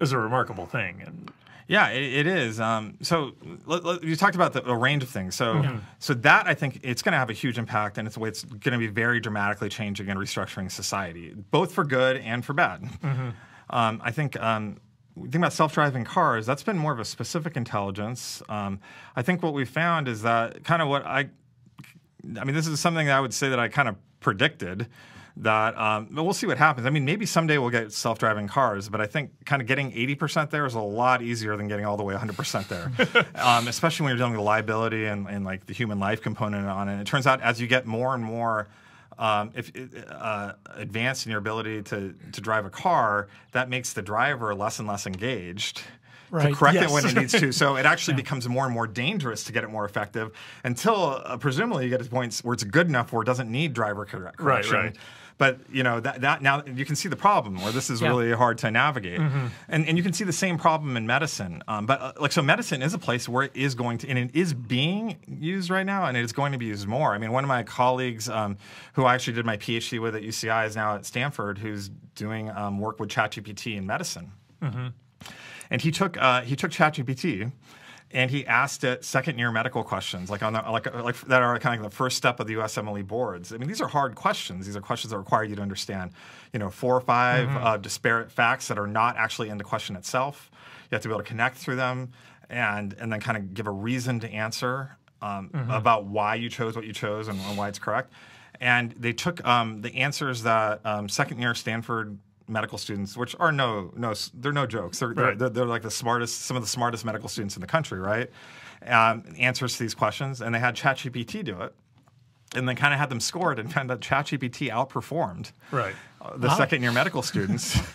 is a remarkable thing. And yeah, it, it is. Um, so let, let, you talked about the, a range of things. So so that I think it's going to have a huge impact, and it's it's going to be very dramatically changing and restructuring society, both for good and for bad. Mm-hmm. Um, I think. Um, think about self-driving cars. That's been more of a specific intelligence. Um, I think what we found is that kind of what I, I mean, this is something that I would say that I kind of predicted that um, we'll see what happens. I mean, maybe someday we'll get self-driving cars, but I think kind of getting 80% there is a lot easier than getting all the way 100% there, [LAUGHS] um, especially when you're dealing with liability and, and, like the human life component on it. It turns out as you get more and more um, if uh, advanced in your ability to to drive a car, that makes the driver less and less engaged. Right. to correct yes. it when it needs to. So [LAUGHS] it actually yeah. becomes more and more dangerous to get it more effective until uh, presumably you get to points where it's good enough where it doesn't need driver correction. Right, right. But you know that, that now you can see the problem where this is yeah. really hard to navigate, mm-hmm. and and you can see the same problem in medicine. Um, but uh, like so, medicine is a place where it is going to and it is being used right now, and it is going to be used more. I mean, one of my colleagues um, who I actually did my PhD with at UCI is now at Stanford, who's doing um, work with ChatGPT in medicine, mm-hmm. and he took uh, he took ChatGPT and he asked it second year medical questions, like on the, like like that are kind of the first step of the USMLE boards. I mean, these are hard questions. These are questions that require you to understand, you know, four or 5 mm-hmm. uh, disparate facts that are not actually in the question itself. You have to be able to connect through them, and and then kind of give a reason to answer um, mm-hmm. about why you chose what you chose and, and why it's correct. And they took um, the answers that um, second year Stanford medical students, which are no no they're no jokes. They're, right. they're, they're, like the smartest, some of the smartest medical students in the country, right? Um, answers to these questions, and they had ChatGPT do it, and they kind of had them scored, and found that ChatGPT outperformed right uh, the wow. second year medical students. [LAUGHS]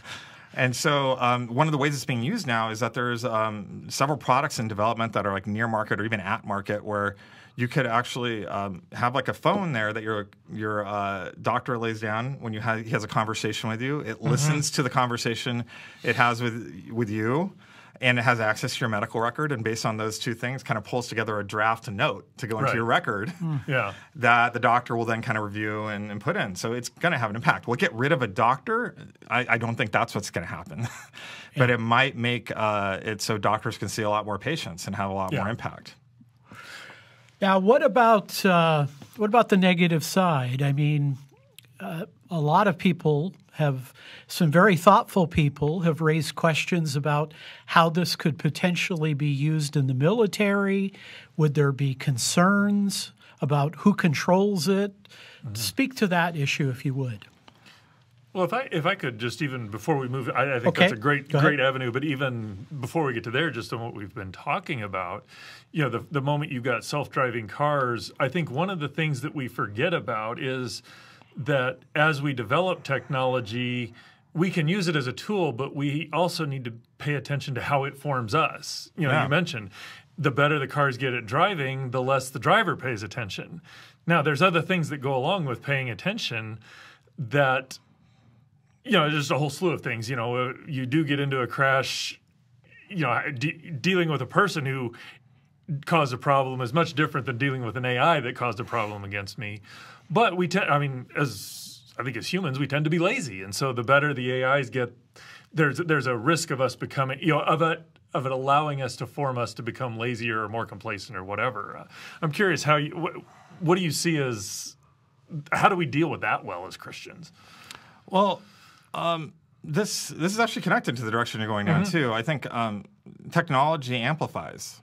And so, um, one of the ways it's being used now is that there's um, several products in development that are like near market or even at market, where you could actually um, have like a phone there that your your uh, doctor lays down when you have, he has a conversation with you. It mm-hmm. listens to the conversation it has with with you, and it has access to your medical record. And based on those two things, kind of pulls together a draft note to go into right. your record. Mm. Yeah, that the doctor will then kind of review and, and put in. So it's going to have an impact. Will get rid of a doctor? I, I don't think that's what's going to happen. [LAUGHS] but yeah. it might make uh, it so doctors can see a lot more patients and have a lot yeah. more impact. Now, what about uh, what about the negative side? I mean, uh, a lot of people have some very thoughtful people have raised questions about how this could potentially be used in the military. Would there be concerns about who controls it? Mm-hmm. Speak to that issue if you would. Well, if I if I could just even before we move, I, I think okay. that's a great great avenue. But even before we get to there, just on what we've been talking about, you know, the the moment you've got self driving cars, I think one of the things that we forget about is that as we develop technology, we can use it as a tool, but we also need to pay attention to how it forms us. You know, yeah. you mentioned the better the cars get at driving, the less the driver pays attention. Now, there's other things that go along with paying attention that, you know, there's a whole slew of things. You know, uh, you do get into a crash, you know, de- dealing with a person who caused a problem is much different than dealing with an AI that caused a problem against me. But we tend, I mean, as I think as humans, we tend to be lazy, and so the better the AIs get, there's there's a risk of us becoming, you know, of it of it allowing us to form us to become lazier or more complacent or whatever. Uh, I'm curious how you what, what do you see as how do we deal with that well as Christians? Well, um, this this is actually connected to the direction you're going down Mm-hmm. too. I think um, technology amplifies.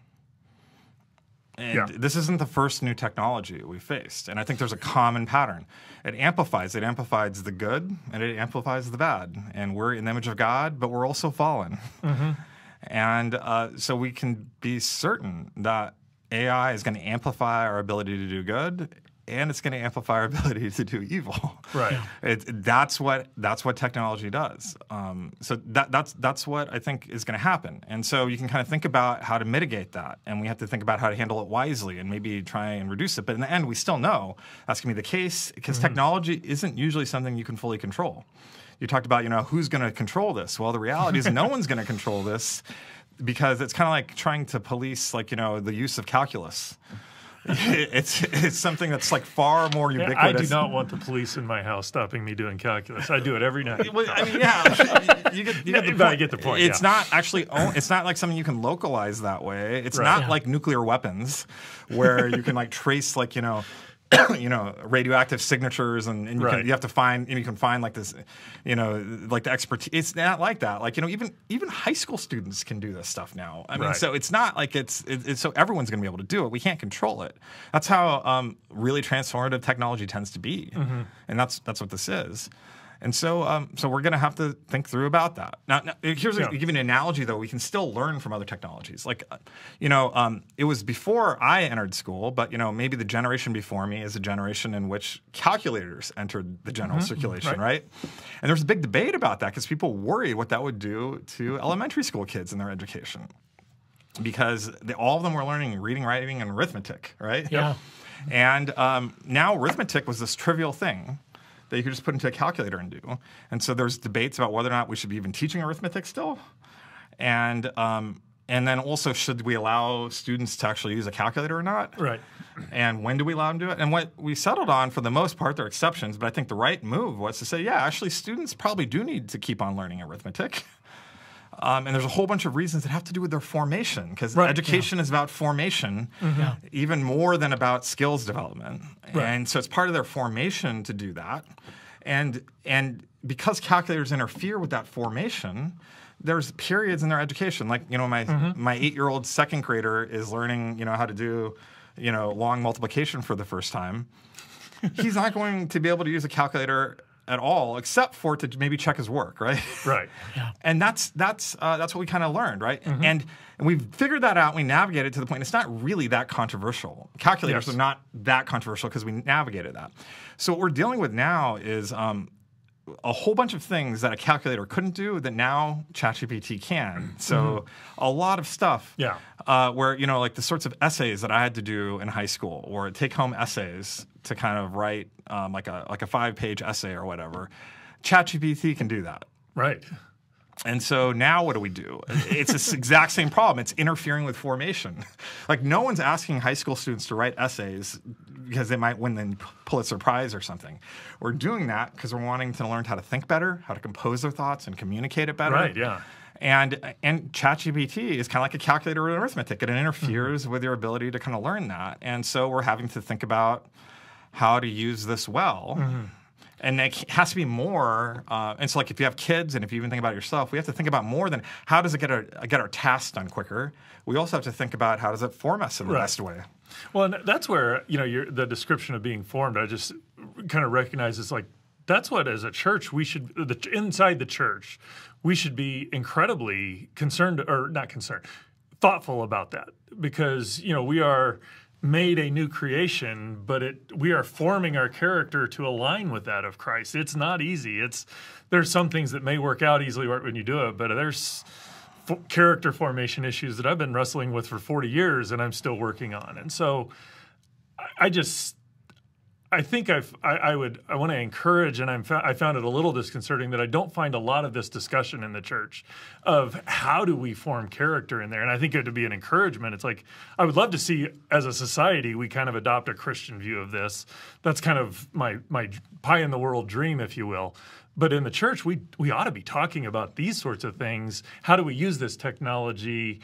And Yeah. this isn't the first new technology we faced. And I think there's a common pattern. It amplifies. It amplifies the good and it amplifies the bad. And we're in the image of God, but we're also fallen. [LAUGHS] And uh, so we can be certain that AI is going to amplify our ability to do good and it's going to amplify our [LAUGHS] ability to do evil. Right. [LAUGHS] It, that's what that's what technology does. Um, so that that's that's what I think is going to happen. And so you can kind of think about how to mitigate that, and we have to think about how to handle it wisely and maybe try and reduce it. But in the end, we still know that's going to be the case because technology isn't usually something you can fully control. You talked about you know who's going to control this. Well, the reality is no [LAUGHS] one's going to control this because it's kind of like trying to police like you know the use of calculus. [LAUGHS] it's it's something that's like far more Yeah, ubiquitous. I do not want the police in my house stopping me doing calculus. I do it every night. Well, I mean, yeah, you get, you get the [LAUGHS] But I get the point, It's yeah. not actually. It's not like something you can localize that way. It's Right. not Yeah. like nuclear weapons, where you can like trace like you know. [COUGHS] you know radioactive signatures and, and you, Right. can, you have to find and you can find like this you know like the expertise it's not like that like you know even even high school students can do this stuff now i mean Right. so it's not like it's, it, it's so everyone's going to be able to do it we can't control it that's how um, really transformative technology tends to be Mm-hmm. and that's that's what this is and so, um, so we're going to have to think through about that. Now, now here's a, Yeah. give you an analogy though. We can still learn from other technologies. Like, uh, you know, um, it was before I entered school, but you know, maybe the generation before me is a generation in which calculators entered the general circulation, Mm-hmm. Right. right? And there's a big debate about that because people worry what that would do to elementary school kids in their education because they, all of them were learning reading, writing, and arithmetic, right? Yeah. And um, now arithmetic was this trivial thing that you could just put into a calculator and do. And so there's debates about whether or not we should be even teaching arithmetic still. And um, and then also should we allow students to actually use a calculator or not? Right. And when do we allow them to do it? And what we settled on, for the most part, there are exceptions, but I think the right move was to say, yeah, actually, students probably do need to keep on learning arithmetic. [LAUGHS] Um, and there's a whole bunch of reasons that have to do with their formation, because Right, education is about formation, even more than about skills development. And so it's part of their formation to do that. And and because calculators interfere with that formation, there's periods in their education, like you know, my my eight year old second grader is learning, you know, how to do, you know, long multiplication for the first time. [LAUGHS] He's not going to be able to use a calculator at all, except for to maybe check his work, [LAUGHS] right? Right. Yeah. and that's that's uh, that's what we kind of learned, right? Mm-hmm. And and we've figured that out. We navigated to the point. It's not really that controversial. Calculators Yes. are not that controversial because we navigated that. So what we're dealing with now is. Um, a whole bunch of things that a calculator couldn't do that now ChatGPT can. So a lot of stuff. Yeah. Uh, where you know, like the sorts of essays that I had to do in high school, or take-home essays to kind of write um, like a like a five-page essay or whatever. ChatGPT can do that. Right. And so now what do we do? It's this exact same problem. It's interfering with formation. [LAUGHS] Like no one's asking high school students to write essays because they might win the Pulitzer Prize or something. We're doing that because we're wanting to learn how to think better, how to compose their thoughts and communicate it better. Right, yeah. And and ChatGPT is kind of like a calculator in arithmetic. It interferes with your ability to kind of learn that. And so we're having to think about how to use this well. And it has to be more. Uh, and so, like, if you have kids, and if you even think about yourself, we have to think about more than how does it get our get our tasks done quicker. We also have to think about how does it form us in the Right. best way. Well, and that's where you know your, the description of being formed. I just kind of recognize it's like that's what as a church we should the, inside the church we should be incredibly concerned or not concerned, thoughtful about that because you know we are made a new creation, but it we are forming our character to align with that of Christ. It's not easy. It's there's some things that may work out easily when you do it, but there's f- character formation issues that I've been wrestling with for 40 years and I'm still working on. And so I, I just I think I've, I, I would I want to encourage, and I'm I found it a little disconcerting that I don't find a lot of this discussion in the church of how do we form character in there, and I think it would be an encouragement. It's like I would love to see as a society we kind of adopt a Christian view of this. That's kind of my my pie in the world dream, if you will. But in the church, we we ought to be talking about these sorts of things. How do we use this technology?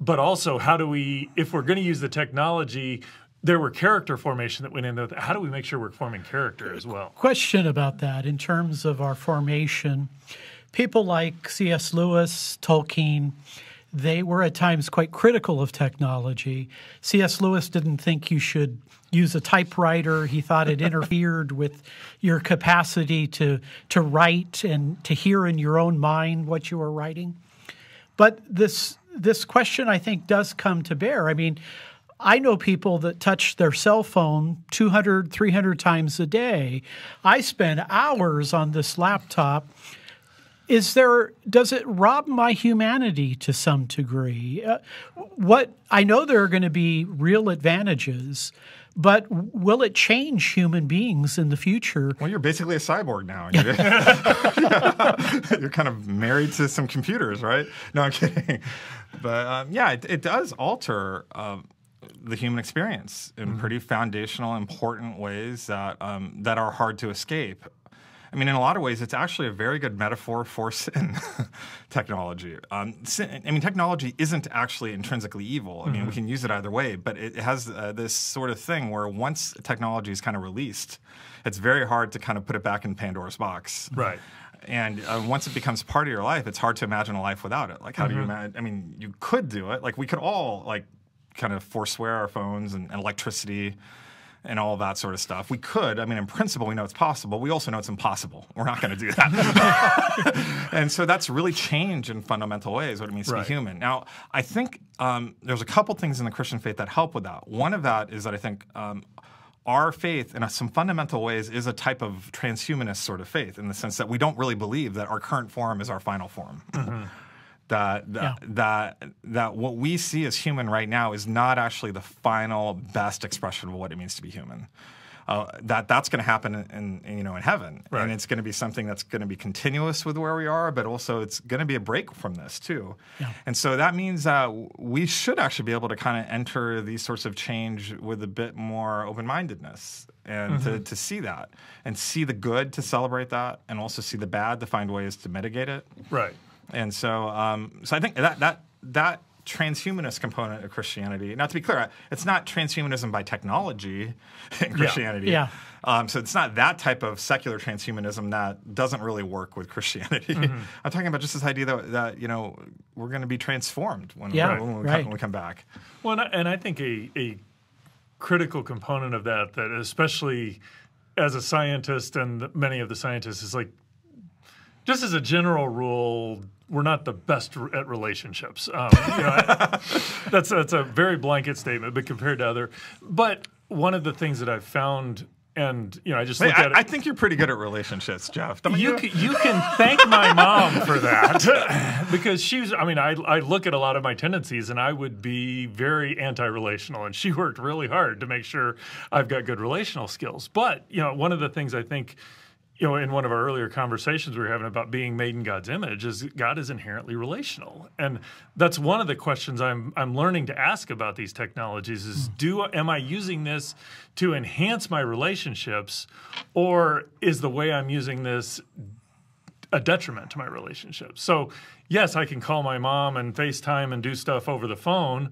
But also, how do we, if we're going to use the technology, there were character formation that went into How do we make sure we're forming character as well? Question about that in terms of our formation. People like C.S. Lewis, Tolkien, they were at times quite critical of technology. C.S. Lewis didn't think you should use a typewriter. He thought it [LAUGHS] interfered with your capacity to to write and to hear in your own mind what you were writing. But this this question I think does come to bear. I mean, I know people that touch their cell phone 200, 300 times a day. I spend hours on this laptop. Is there does it rob my humanity to some degree? Uh, what I know there are going to be real advantages, but will it change human beings in the future? Well, you're basically a cyborg now. [LAUGHS] You're, [LAUGHS] you're kind of married to some computers, right? No, I'm kidding. But um, yeah, it, it, does alter um, the human experience in mm-hmm. pretty foundational, important ways that um, that are hard to escape. I mean, in a lot of ways, it's actually a very good metaphor for [LAUGHS] sin technology. Um, sin, I mean, technology isn't actually intrinsically evil. I mean, mm-hmm. we can use it either way, but it has uh, this sort of thing where once technology is kind of released, it's very hard to kind of put it back in Pandora's box. Right and uh, once it becomes part of your life, it's hard to imagine a life without it. Like, how mm-hmm. do you mm-hmm. imagine? I mean, you could do it. Like, we could all like kind of forswear our phones and, and electricity and all that sort of stuff. We could. I mean, in principle, we know it's possible. We also know it's impossible. We're not going to do that. [LAUGHS] and so that's really changed in fundamental ways what it means right. to be human. Now, I think um, there's a couple things in the Christian faith that help with that. One of that is that I think um, our faith, in some fundamental ways, is a type of transhumanist sort of faith in the sense that we don't really believe that our current form is our final form. Mm-hmm that that, yeah. that that what we see as human right now is not actually the final best expression of what it means to be human. Uh, that that's going to happen in, in, you know in heaven, right. and it's going to be something that's going to be continuous with where we are, but also it's going to be a break from this too. Yeah. And so that means that we should actually be able to kind of enter these sorts of change with a bit more open mindedness and mm-hmm. to, to see that and see the good to celebrate that, and also see the bad to find ways to mitigate it. Right. And so, um, so I think that that that transhumanist component of Christianity. Now, to be clear, it's not transhumanism by technology [LAUGHS] in Christianity. Yeah. yeah. Um, so it's not that type of secular transhumanism that doesn't really work with Christianity. Mm-hmm. [LAUGHS] I'm talking about just this idea that, that you know we're going to be transformed when, yeah, when, we, right. come, when we come back. Well, and I, and I think a, a critical component of that, that especially as a scientist and many of the scientists, is like just as a general rule, we're not the best at relationships. Um, you know, [LAUGHS] that's that's a very blanket statement, but compared to other, but one of the things that I've found and you know, I just look I, at it. I think you're pretty good at relationships, Jeff. you you? Can, you can thank my mom for that [LAUGHS] because she's. I mean, I I look at a lot of my tendencies, and I would be very anti-relational, and she worked really hard to make sure I've got good relational skills. But you know, one of the things I think you know, in one of our earlier conversations we were having about being made in God's image, is God is inherently relational, and that's one of the questions I'm I'm learning to ask about these technologies: is mm. do am I using this to enhance my relationships, or is the way I'm using this a detriment to my relationships? So, yes, I can call my mom and FaceTime and do stuff over the phone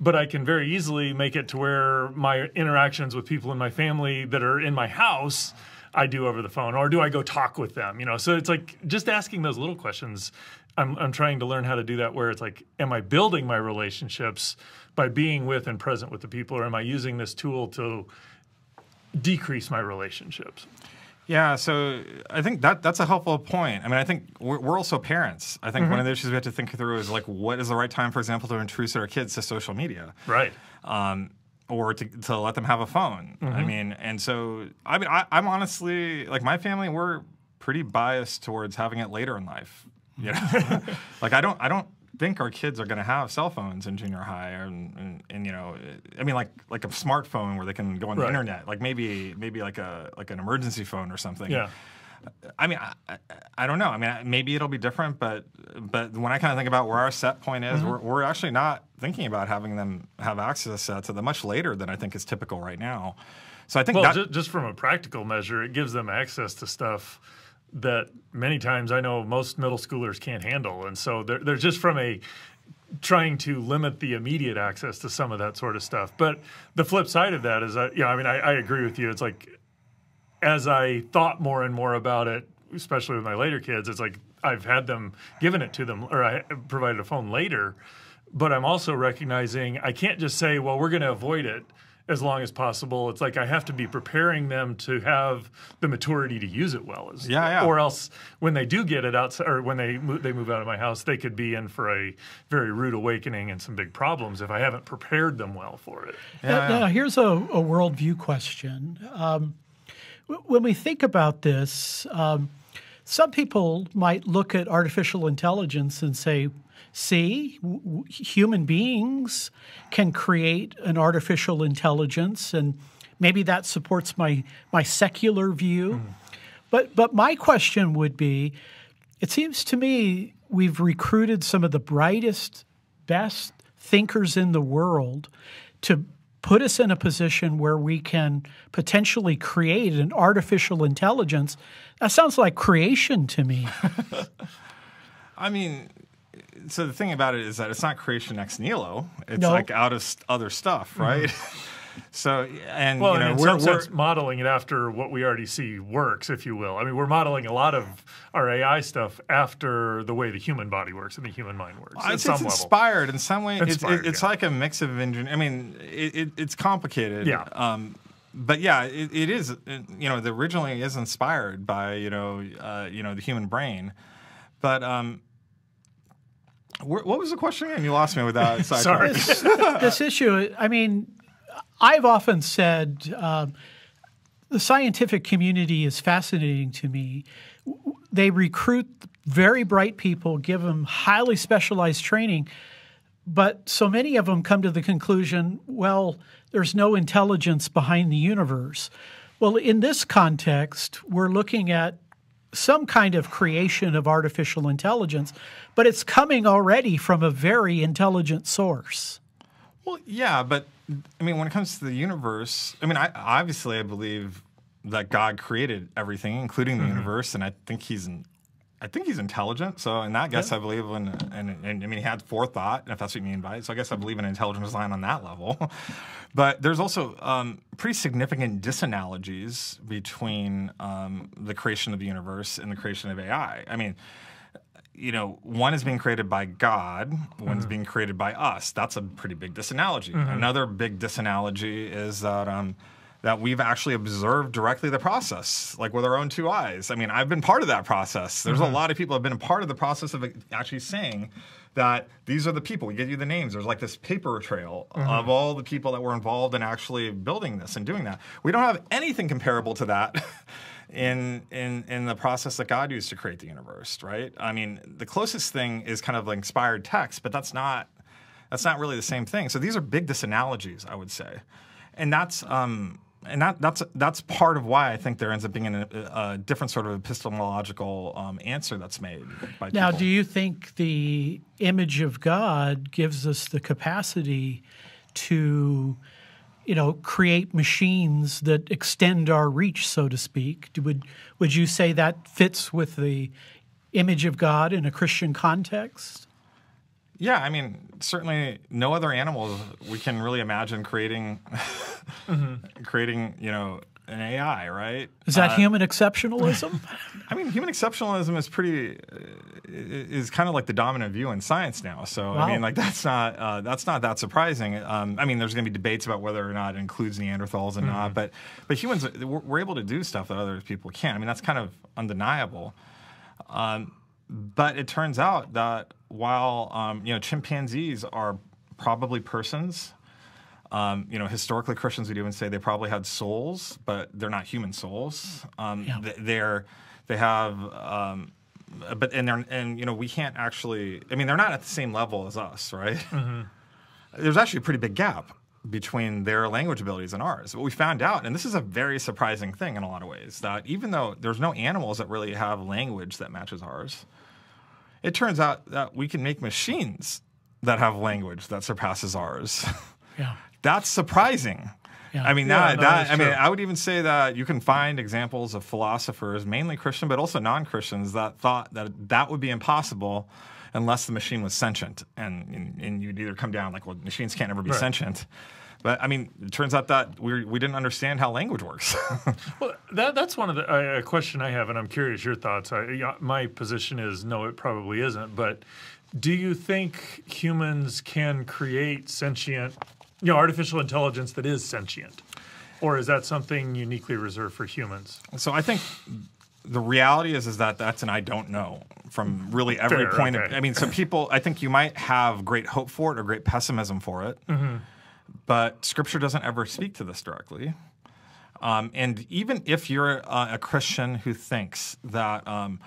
but I can very easily make it to where my interactions with people in my family that are in my house I do over the phone, or do I go talk with them? You know, so it's like just asking those little questions. I'm I'm trying to learn how to do that. Where it's like, am I building my relationships by being with and present with the people, or am I using this tool to decrease my relationships? Yeah, so I think that that's a helpful point. I mean, I think we're, we're also parents. I think mm-hmm. one of the issues we have to think through is like, what is the right time, for example, to introduce our kids to social media? Right. Um, or to, to let them have a phone. Mm-hmm. I mean, and so I mean, I, am honestly like my family. We're pretty biased towards having it later in life. You know, [LAUGHS] like I don't, I don't, think our kids are going to have cell phones in junior high, and, and, and, you know, I mean, like like a smartphone where they can go on the Right. internet, like maybe maybe like a like an emergency phone or something. Yeah. I mean, I, I, don't know. I mean, maybe it'll be different, but but when I kind of think about where our set point is, we're, we're actually not thinking about having them have access uh, to them much later than I think is typical right now. So I think Well, that, ju- just from a practical measure, it gives them access to stuff that many times I know most middle schoolers can't handle, and so they're, they're just from a trying to limit the immediate access to some of that sort of stuff. But the flip side of that is, uh, yeah, I mean, I, I agree with you. It's like as I thought more and more about it, especially with my later kids, it's like I've had them given it to them, or I provided a phone later. But I'm also recognizing I can't just say, well, we're going to avoid it as long as possible. It's like I have to be preparing them to have the maturity to use it well. As, Yeah, yeah. Or else, when they do get it outside, or when they move, they move out of my house, they could be in for a very rude awakening and some big problems if I haven't prepared them well for it. Now, now, here's a, a worldview question. Um, w- when we think about this, um, some people might look at artificial intelligence and say, see, w- w- human beings can create an artificial intelligence, and maybe that supports my, my secular view. But, but my question would be it seems to me we've recruited some of the brightest, best thinkers in the world to put us in a position where we can potentially create an artificial intelligence. That sounds like creation to me. [LAUGHS] I mean, so the thing about it is that it's not creation ex nihilo. It's No. like out of st- other stuff, mm-hmm. right? [LAUGHS] so and Well, you know and in we're, some we're sense, modeling it after what we already see works, if you will. I mean, we're modeling a lot of our AI stuff after the way the human body works and the human mind works at It's, some it's level. inspired in some way. It's, Inspired, it, it's yeah. like a mix of engineering. I mean, it, it, it's complicated. Yeah. Um, but yeah, it, it is. uh, You know, the originally is inspired by you know, uh, you know, the human brain. But um, wh- what was the question again? You lost me with that. [LAUGHS] Sorry. this, this issue, I mean, I've often said um, the scientific community is fascinating to me. They recruit very bright people, give them highly specialized training, but so many of them come to the conclusion well, there's no intelligence behind the universe. Well, in this context, we're looking at some kind of creation of artificial intelligence, but it's coming already from a very intelligent source. Well, yeah, but I mean, when it comes to the universe, I mean, I obviously I believe that God created everything, including the universe, and I think he's I think he's intelligent. So in that guess, I believe in, and, and I mean, he had forethought, if that's what you mean by it. So I guess I believe in intelligent design on that level. [LAUGHS] but there's also um, pretty significant disanalogies between um, the creation of the universe and the creation of AI. I mean you know, one is being created by God, one's mm-hmm. being created by us. That's a pretty big disanalogy. Mm-hmm. Another big disanalogy is that um, that we've actually observed directly the process, like with our own two eyes. I mean, I've been part of that process. There's a mm-hmm. lot of people have been a part of the process of actually saying that these are the people. We give you the names. There's like this paper trail of all the people that were involved in actually building this and doing that. We don't have anything comparable to that. [LAUGHS] in in in the process that God used to create the universe, right? I mean, the closest thing is kind of like inspired text, but that's not that's not really the same thing. So these are big disanalogies, I would say, and that's um, and that that's that's part of why I think there ends up being a, a different sort of epistemological um, answer that's made by Now, people. do you think the image of God gives us the capacity to, you know, create machines that extend our reach, so to speak? Would would you say that fits with the image of God in a Christian context? Yeah, I mean, certainly no other animals we can really imagine creating [LAUGHS] mm-hmm. creating, you know, an AI, right? Is that human exceptionalism? [LAUGHS] I mean, human exceptionalism is pretty uh, is kind of like the dominant view in science now. So Wow. I mean, like that's not uh, that's not that surprising. Um, I mean, there's going to be debates about whether or not it includes Neanderthals and not, but but humans uh, we're, we're able to do stuff that other people can't. I mean, that's kind of undeniable. Um, but it turns out that while um, you know chimpanzees are probably persons, um, you know historically Christians would even say they probably had souls, but they're not human souls. Um, Yeah. th- they're they have um, but and they're and you know we can't actually. I mean, they're not at the same level as us, right? Mm-hmm. There's actually a pretty big gap between their language abilities and ours. What we found out, and this is a very surprising thing in a lot of ways, that even though there's no animals that really have language that matches ours, it turns out that we can make machines that have language that surpasses ours. Yeah. That's surprising. Yeah. I mean, Yeah, that, no, that I mean. I would even say that you can find examples of philosophers, mainly Christian, but also non-Christians, that thought that that would be impossible unless the machine was sentient, and and, and you'd either come down like, well, machines can't ever be Right. sentient. But I mean, it turns out that we we didn't understand how language works. [LAUGHS] Well, that, that's one of the uh, a question I have, and I'm curious your thoughts. I, my position is no, it probably isn't. But do you think humans can create sentient, you know, artificial intelligence that is sentient, or is that something uniquely reserved for humans? So I think the reality is is that that's an I don't know from really every Fair, point. Of. I mean, so people, I think you might have great hope for it or great pessimism for it, Mm-hmm. but Scripture doesn't ever speak to this directly. Um, and even if you're uh, a Christian who thinks that um,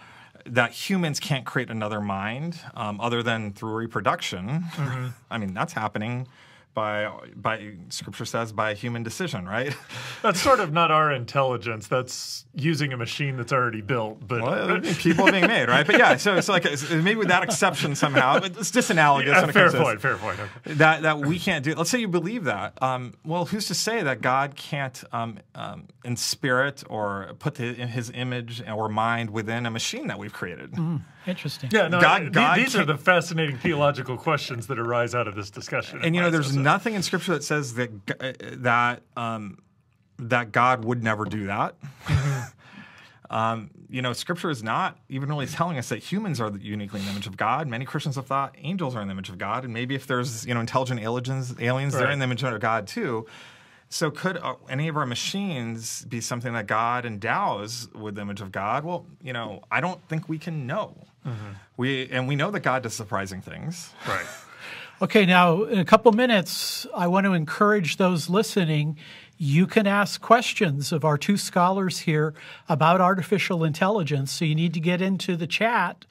that humans can't create another mind um, other than through reproduction, Mm-hmm. [LAUGHS] I mean that's happening by by Scripture says by human decision, right? [LAUGHS] That's sort of not our intelligence. That's using a machine that's already built. But Well, [LAUGHS] people being made, right? But yeah, so it's like maybe with that exception somehow, it's disanalogous. Yeah, it fair comes to this. point. Fair point. That that we can't do. Let's say you believe that. Um, well, who's to say that God can't um, um, in spirit or put the, in His image or mind within a machine that we've created? Interesting. Yeah, no, God- God these are can't- the fascinating theological questions that arise out of this discussion. And you know, there's So- nothing in Scripture that says that uh, that um, that God would never do that. [LAUGHS] um, you know, Scripture is not even really telling us that humans are uniquely in the image of God. Many Christians have thought angels are in the image of God, and maybe if there's you know intelligent aliens, aliens, they're in the image of God too. So, could uh, any of our machines be something that God endows with the image of God? Well, you know, I don't think we can know. We and we know that God does surprising things. right. [LAUGHS] Okay, now in a couple minutes, I want to encourage those listening. You can ask questions of our two scholars here about artificial intelligence, so you need to get into the chat.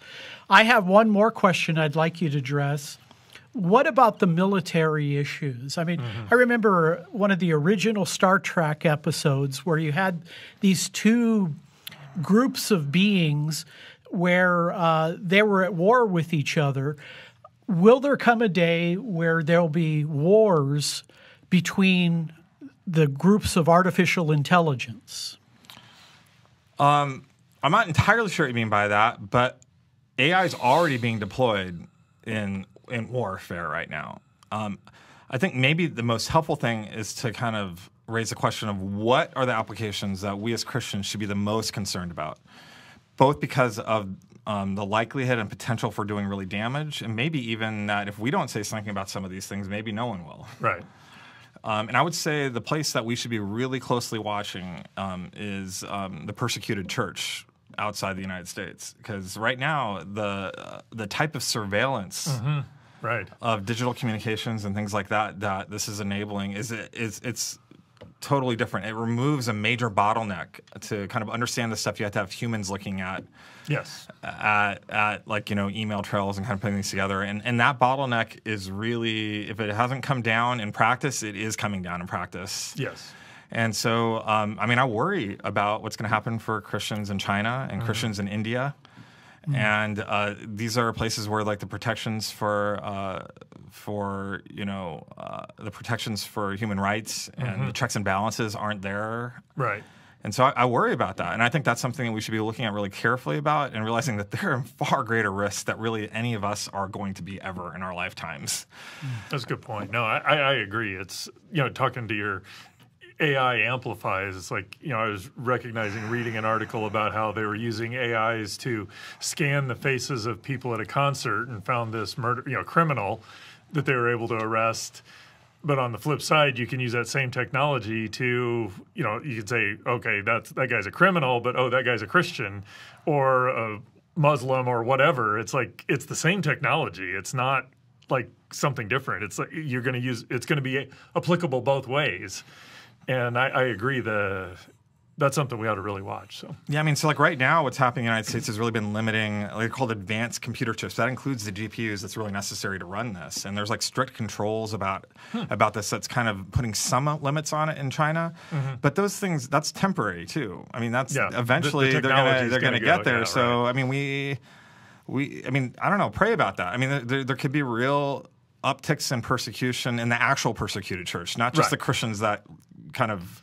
I have one more question I'd like you to address. What about the military issues? I mean, I remember one of the original Star Trek episodes where you had these two groups of beings where uh, they were at war with each other. Will there come a day where there'll be wars between the groups of artificial intelligence? I'm not entirely sure what you mean by that, but AI is already being deployed in in warfare right now. Um, I think maybe the most helpful thing is to kind of raise the question of what are the applications that we as Christians should be the most concerned about, both because of um, the likelihood and potential for doing really damage, and maybe even that if we don't say something about some of these things, maybe no one will. Right. Um, and I would say the place that we should be really closely watching um, is um, the persecuted church outside the United States, because right now the uh, the type of surveillance Right. of digital communications and things like that that this is enabling is is it's totally different. It removes a major bottleneck to kind of understand the stuff you have to have humans looking at Yes. at, at like you know email trails and kind of putting these together and and that bottleneck is really if it hasn't come down in practice it is coming down in practice Yes. and so um, i mean i worry about what's going to happen for christians in china and christians in india and uh, these are places where like the protections for uh, for you know uh, the protections for human rights and the checks and balances aren't there Right. and so I, I worry about that. And I think that's something that we should be looking at really carefully about and realizing that [LAUGHS] there are far greater risks that really any of us are going to be ever in our lifetimes. That's a good point. No, I, I I agree. It's you know talking to your AI amplifies. It's like you know I was recognizing reading an article about how they were using AIs to scan the faces of people at a concert and found this murder you know criminal that they were able to arrest. But on the flip side, you can use that same technology to, you know, you could say, okay, that's that guy's a criminal, but oh, that guy's a Christian or a Muslim or whatever. It's like it's the same technology. It's not like something different. It's like you're going to use. It's going to be applicable both ways. And I, I agree. The that's something we ought to really watch. So Yeah, I mean, so like right now, what's happening in the United States has really been limiting, like they're called advanced computer chips. That includes the GPUs that's really necessary to run this, and there's like strict controls about hmm. about this. That's kind of putting some limits on it in China, mm-hmm. but those things that's temporary too. I mean, that's Yeah, the- the eventually they're gonna they're gonna, gonna get go, there. yeah, so I mean, we we I mean, I don't know. Pray about that. I mean, there, there could be real upticks in persecution in the actual persecuted church, not just Right. the Christians that kind of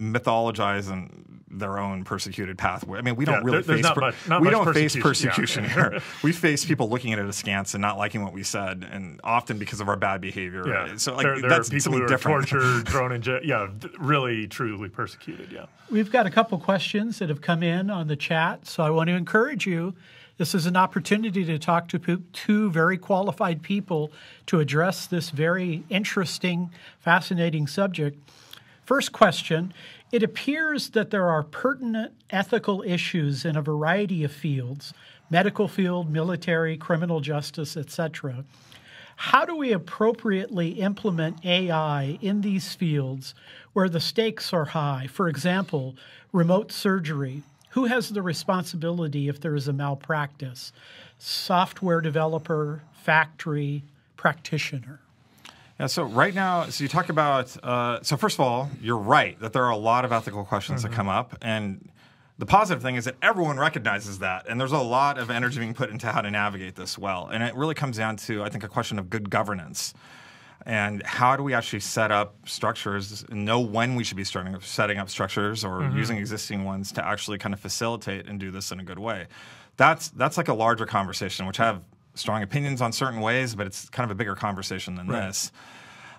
mythologize and their own persecuted pathway. I mean, we don't Yeah, really there- face not per- much- not we don't face persecution, persecution yeah. here. [LAUGHS] we face people looking at it askance and not liking what we said, and often because of our bad behavior. yeah, So like there, there that's are people something who are different. tortured, [LAUGHS] thrown in jail. Yeah, really, truly persecuted. Yeah. We've got a couple questions that have come in on the chat, so I want to encourage you. This is an opportunity to talk to two very qualified people to address this very interesting, fascinating subject. First question It appears that there are pertinent ethical issues in a variety of fields medical field, military, criminal justice, etc. How do we appropriately implement AI in these fields where the stakes are high? For example, remote surgery. Who has the responsibility if there is a malpractice? Software developer, factory, practitioner. Yeah, so right now, so you talk about, uh, so first of all, you're right that there are a lot of ethical questions that come up. And the positive thing is that everyone recognizes that. And there's a lot of energy being put into how to navigate this well. And it really comes down to, I think, a question of good governance. And how do we actually set up structures and know when we should be starting setting up structures or using existing ones to actually kind of facilitate and do this in a good way? That's that's like a larger conversation, which I have strong opinions on certain ways, but it's kind of a bigger conversation than this.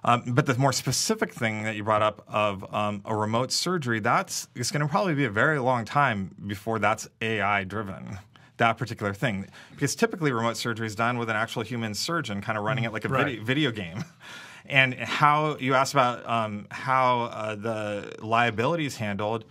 Um, but the more specific thing that you brought up of um, a remote surgery, that's it's going to probably be a very long time before that's AI driven. That particular thing, because typically remote surgery is done with an actual human surgeon, kind of running it like a Right. video, video game. And how you asked about um, how uh, the liability is handled.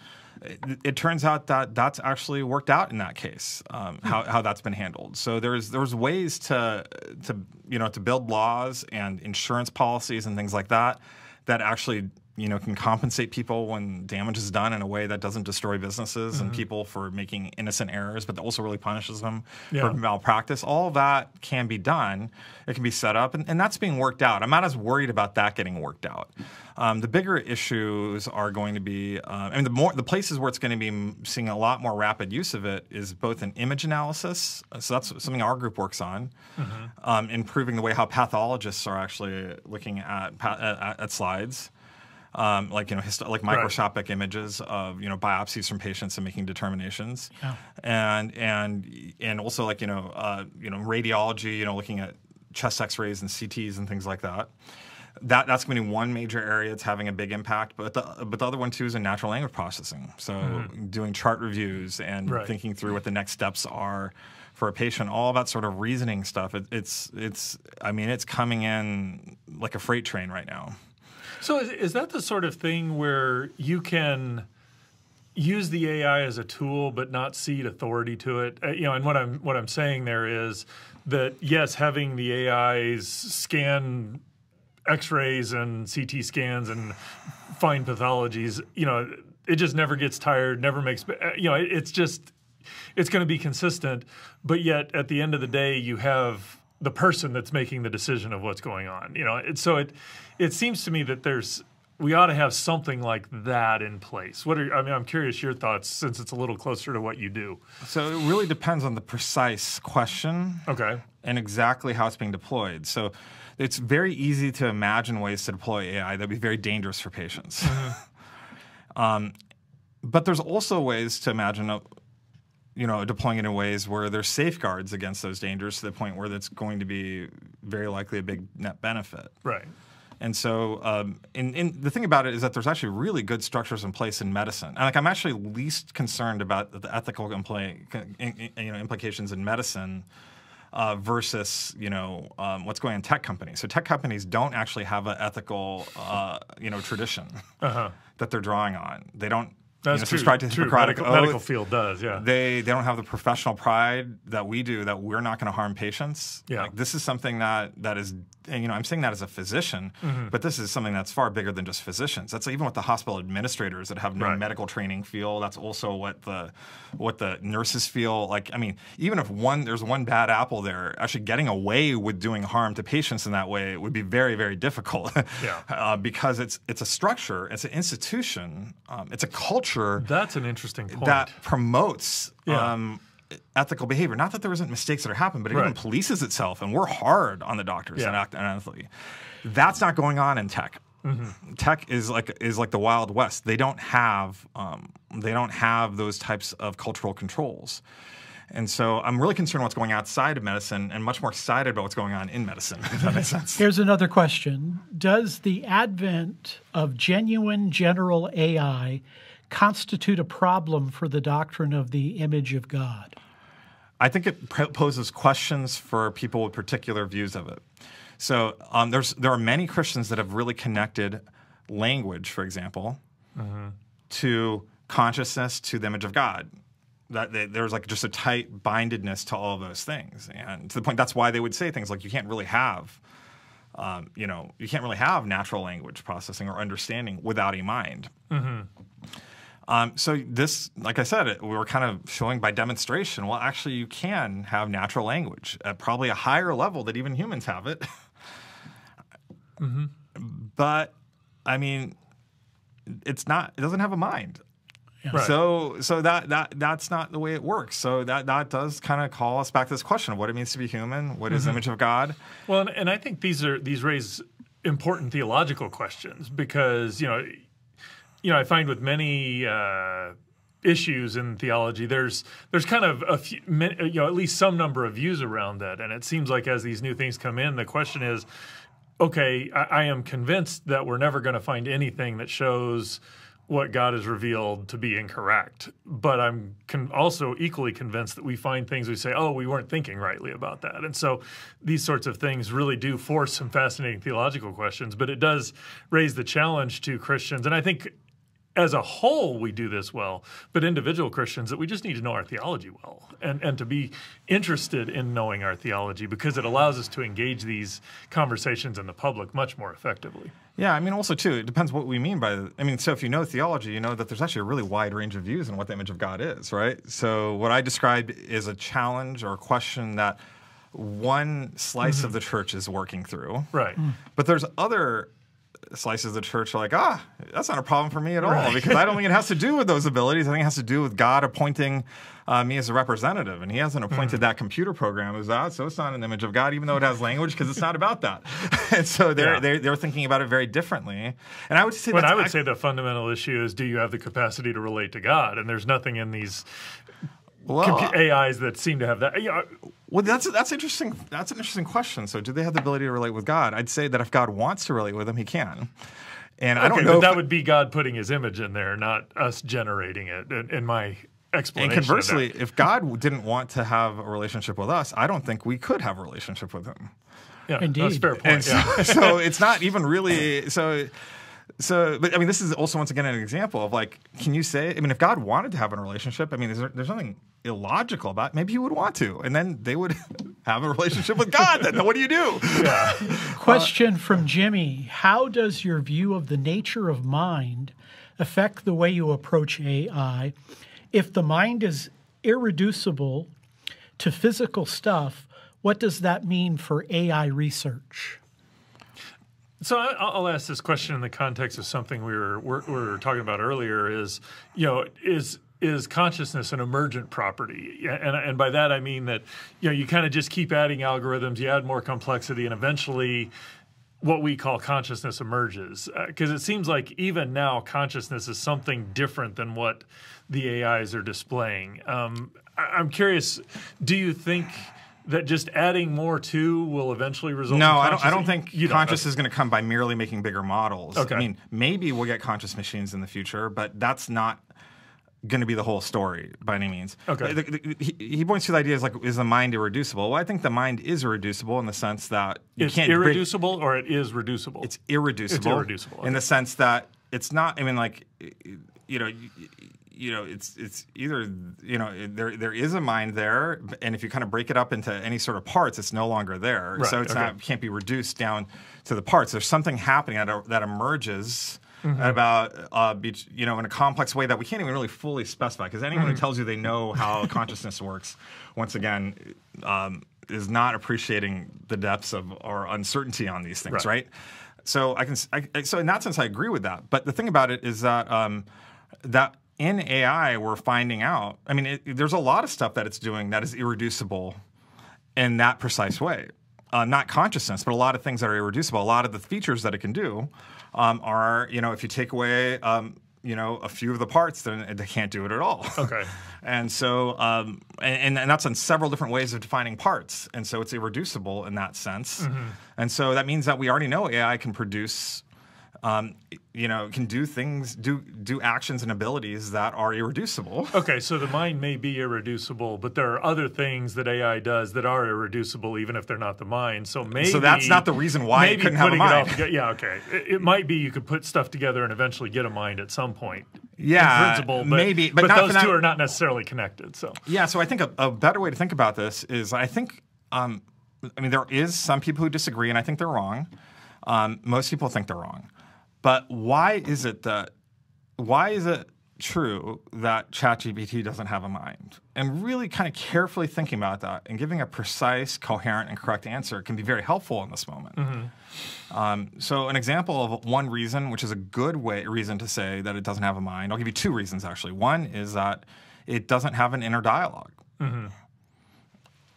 It, it turns out that that's actually worked out in that case. Um, how, how that's been handled. So there's there's ways to to you know to build laws and insurance policies and things like that that actually you know can compensate people when damage is done in a way that doesn't destroy businesses and people for making innocent errors, but also really punishes them Yeah. for malpractice. All that can be done. It can be set up, and, and that's being worked out. I'm not as worried about that getting worked out. Um, the bigger issues are going to be, uh, I mean, the more the places where it's going to be seeing a lot more rapid use of it is both in image analysis. uh, So that's something our group works on, um, improving the way how pathologists are actually looking at at, at slides um, like you know histo- like Right. microscopic images of you know biopsies from patients and making determinations, and and and also like you know uh, you know radiology, you know looking at chest X-rays and CTs and things like that. That that's going to be one major area that's having a big impact, but the but the other one too is in natural language processing. So doing chart reviews and Right. thinking through what the next steps are for a patient, all that sort of reasoning stuff. It, it's it's I mean it's coming in like a freight train right now. So is, is that the sort of thing where you can use the AI as a tool but not cede authority to it? Uh, you know, and what I'm what I'm saying there is that yes, having the AIs scan X-rays and CT scans and find pathologies, you know, it just never gets tired, never makes uh, you know, it, it's just it's going to be consistent, but yet at the end of the day, you have the person that's making the decision of what's going on. You know, it, so it it seems to me that there's we ought to have something like that in place. What are I mean? I'm curious your thoughts since it's a little closer to what you do. So it really depends on the precise question Okay. and exactly how it's being deployed. So it's very easy to imagine ways to deploy AI that would be very dangerous for patients. [LAUGHS] um, but there's also ways to imagine, uh, you know, deploying it in ways where there's safeguards against those dangers to the point where that's going to be very likely a big net benefit. Right. And so, um, and, and the thing about it is that there's actually really good structures in place in medicine. And like, I'm actually least concerned about the ethical in- you know, implications in medicine uh, versus you know um, what's going on in tech companies. So tech companies don't actually have an ethical uh, you know tradition that they're drawing on. They don't That's you know, true. subscribe to true. Hippocratic Medical, Oath. medical field does, yeah. They they don't have the professional pride that we do that we're not going to harm patients. Yeah. Like, this is something that that is you know I'm saying that as a physician, Mm-hmm. but this is something that's far bigger than just physicians. That's even what the hospital administrators that have no Right. medical training feel. That's also what the what the nurses feel. Like I mean, even if one there's one bad apple there, actually getting away with doing harm to patients in that way would be very very difficult. [LAUGHS] Yeah. uh, because it's it's a structure, it's an institution, um, it's a culture That's an interesting point. that promotes Yeah. um, ethical behavior. Not that there isn't mistakes that are happening, but it even polices itself, and we're hard on the doctors and Yeah. act unethically. That's not going on in tech. Mm-hmm. Tech is like is like the wild west. They don't have um, they don't have those types of cultural controls. And so I'm really concerned what's going outside of medicine and much more excited about what's going on in medicine, [LAUGHS] if that makes sense. Here's another question Does the advent of genuine general AI constitute a problem for the doctrine of the image of God? I think it poses questions for people with particular views of it. So um, there's there are many Christians that have really connected language, for example, to consciousness, to the image of God. That they, there's like just a tight bindedness to all of those things, and to the point that's why they would say things like you can't really have, um, you know, you can't really have natural language processing or understanding without a mind. Um, so this, like I said, it, we were kind of showing by demonstration. Well, actually, you can have natural language at probably a higher level that even humans have it. [LAUGHS] But I mean, it's not. It doesn't have a mind. Right. So, so that that that's not the way it works. So that that does kind of call us back to this question of what it means to be human. What is the image of God? Well, and, and I think these are these raise important theological questions because you know, you know, I find with many uh, issues in theology, there's there's kind of a few, you know, at least some number of views around that, and it seems like as these new things come in, the question is, okay, I, I am convinced that we're never going to find anything that shows what God has revealed to be incorrect. But I'm con- also equally convinced that we find things we say, oh, we weren't thinking rightly about that. And so these sorts of things really do force some fascinating theological questions, but it does raise the challenge to Christians. And I think as a whole, we do this well, but individual Christians that we just need to know our theology well and, and to be interested in knowing our theology because it allows us to engage these conversations in the public much more effectively. Yeah, I mean, also too, it depends what we mean by. I mean, so if you know theology, you know that there's actually a really wide range of views on what the image of God is, right? So what I described is a challenge or a question that one slice mm-hmm. of the church is working through, Right. but there's other slices of the church are like, ah, that's not a problem for me at all because I don't think it has to do with those abilities. I think it has to do with God appointing uh, me as a representative, and He hasn't appointed that computer program as that, so it's not an image of God, even though it has language, because it's not about that. [LAUGHS] and so they're, Yeah. they're they're thinking about it very differently. And I would say But I would say the fundamental issue is do you have the capacity to relate to God? And there's nothing in these well, AIs that seem to have that. Yeah, well, that's that's interesting. That's an interesting question. So, do they have the ability to relate with God? I'd say that if God wants to relate with them, He can. And I don't know. but that would be God putting His image in there, not us generating it. In, in my explanation, And conversely, if God didn't want to have a relationship with us, I don't think we could have a relationship with Him. yeah, that's Indeed. a fair And point. so, Yeah. [LAUGHS] so it's not even really so. So, but I mean, this is also once again an example of like, can you say? I mean, if God wanted to have a relationship, I mean, is there, there's nothing illogical about. It. Maybe He would want to, and then they would [LAUGHS] have a relationship with God. Then what do you do? [LAUGHS] Question from Jimmy How does your view of the nature of mind affect the way you approach AI? If the mind is irreducible to physical stuff, what does that mean for AI research? So I'll ask this question in the context of something we were we were talking about earlier. Is you know is is consciousness an emergent property? And and by that I mean that you know you kind of just keep adding algorithms, you add more complexity, and eventually what we call consciousness emerges. Because it seems like even now consciousness is something different than what the AIs are displaying. Um, I- I'm curious. Do you think? That just adding more to will eventually result. No, in I don't. I don't think You don't. conscious is going to come by merely making bigger models. Okay. I mean, maybe we'll get conscious machines in the future, but that's not going to be the whole story by any means. Okay. The- the- he, he points to the idea is like, is the mind irreducible? Well, I think the mind is irreducible in the sense that you it's can't break- irreducible or it is reducible. it's irreducible. It's irreducible, in the sense that it's not. I mean, like you know. You, you know, it's it's either you know there there is a mind there, and if you kind of break it up into any sort of parts, it's no longer there. Right, so it's okay. not can't be reduced down to the parts. There's something happening that, that emerges Mm-hmm. about uh, be, you know in a complex way that we can't even really fully specify because anyone Mm-hmm. who tells you they know how [LAUGHS] consciousness works, once again, um, is not appreciating the depths of our uncertainty on these things, Right. right? So I can I, so in that sense I agree with that. But the thing about it is that um, that in AI we're finding out. I mean, it, there's a lot of stuff that it's doing that is irreducible in that precise way. Uh, not consciousness, but a lot of things that are irreducible. A lot of the features that it can do um, are, you know, if you take away, um, you know, a few of the parts, then it, they can't do it at all. Okay. [LAUGHS] and so, um, and, and that's on several different ways of defining parts. And so it's irreducible in that sense. And so that means that we already know AI can produce um, you know, can do things, do do actions and abilities that are irreducible. [LAUGHS] Okay, so the mind may be irreducible, but there are other things that AI does that are irreducible, even if they're not the mind. So maybe So that's not the reason why it couldn't have a putting it all mind. together- yeah, okay. It, it might be you could put stuff together and eventually get a mind at some point. Yeah, in principle, but, maybe, but but, those two are not necessarily connected. So Yeah, so I think a, a better way to think about this is I think, um, I mean, there is some people who disagree, and I think they're wrong. Um, most people think they're wrong. But why is it that, why is it true that ChatGPT doesn't have a mind? And really kind of carefully thinking about that and giving a precise, coherent, and correct answer can be very helpful in this moment. Um, so, an example of one reason, which is a good way reason to say that it doesn't have a mind, I'll give you two reasons actually. One is that it doesn't have an inner dialogue.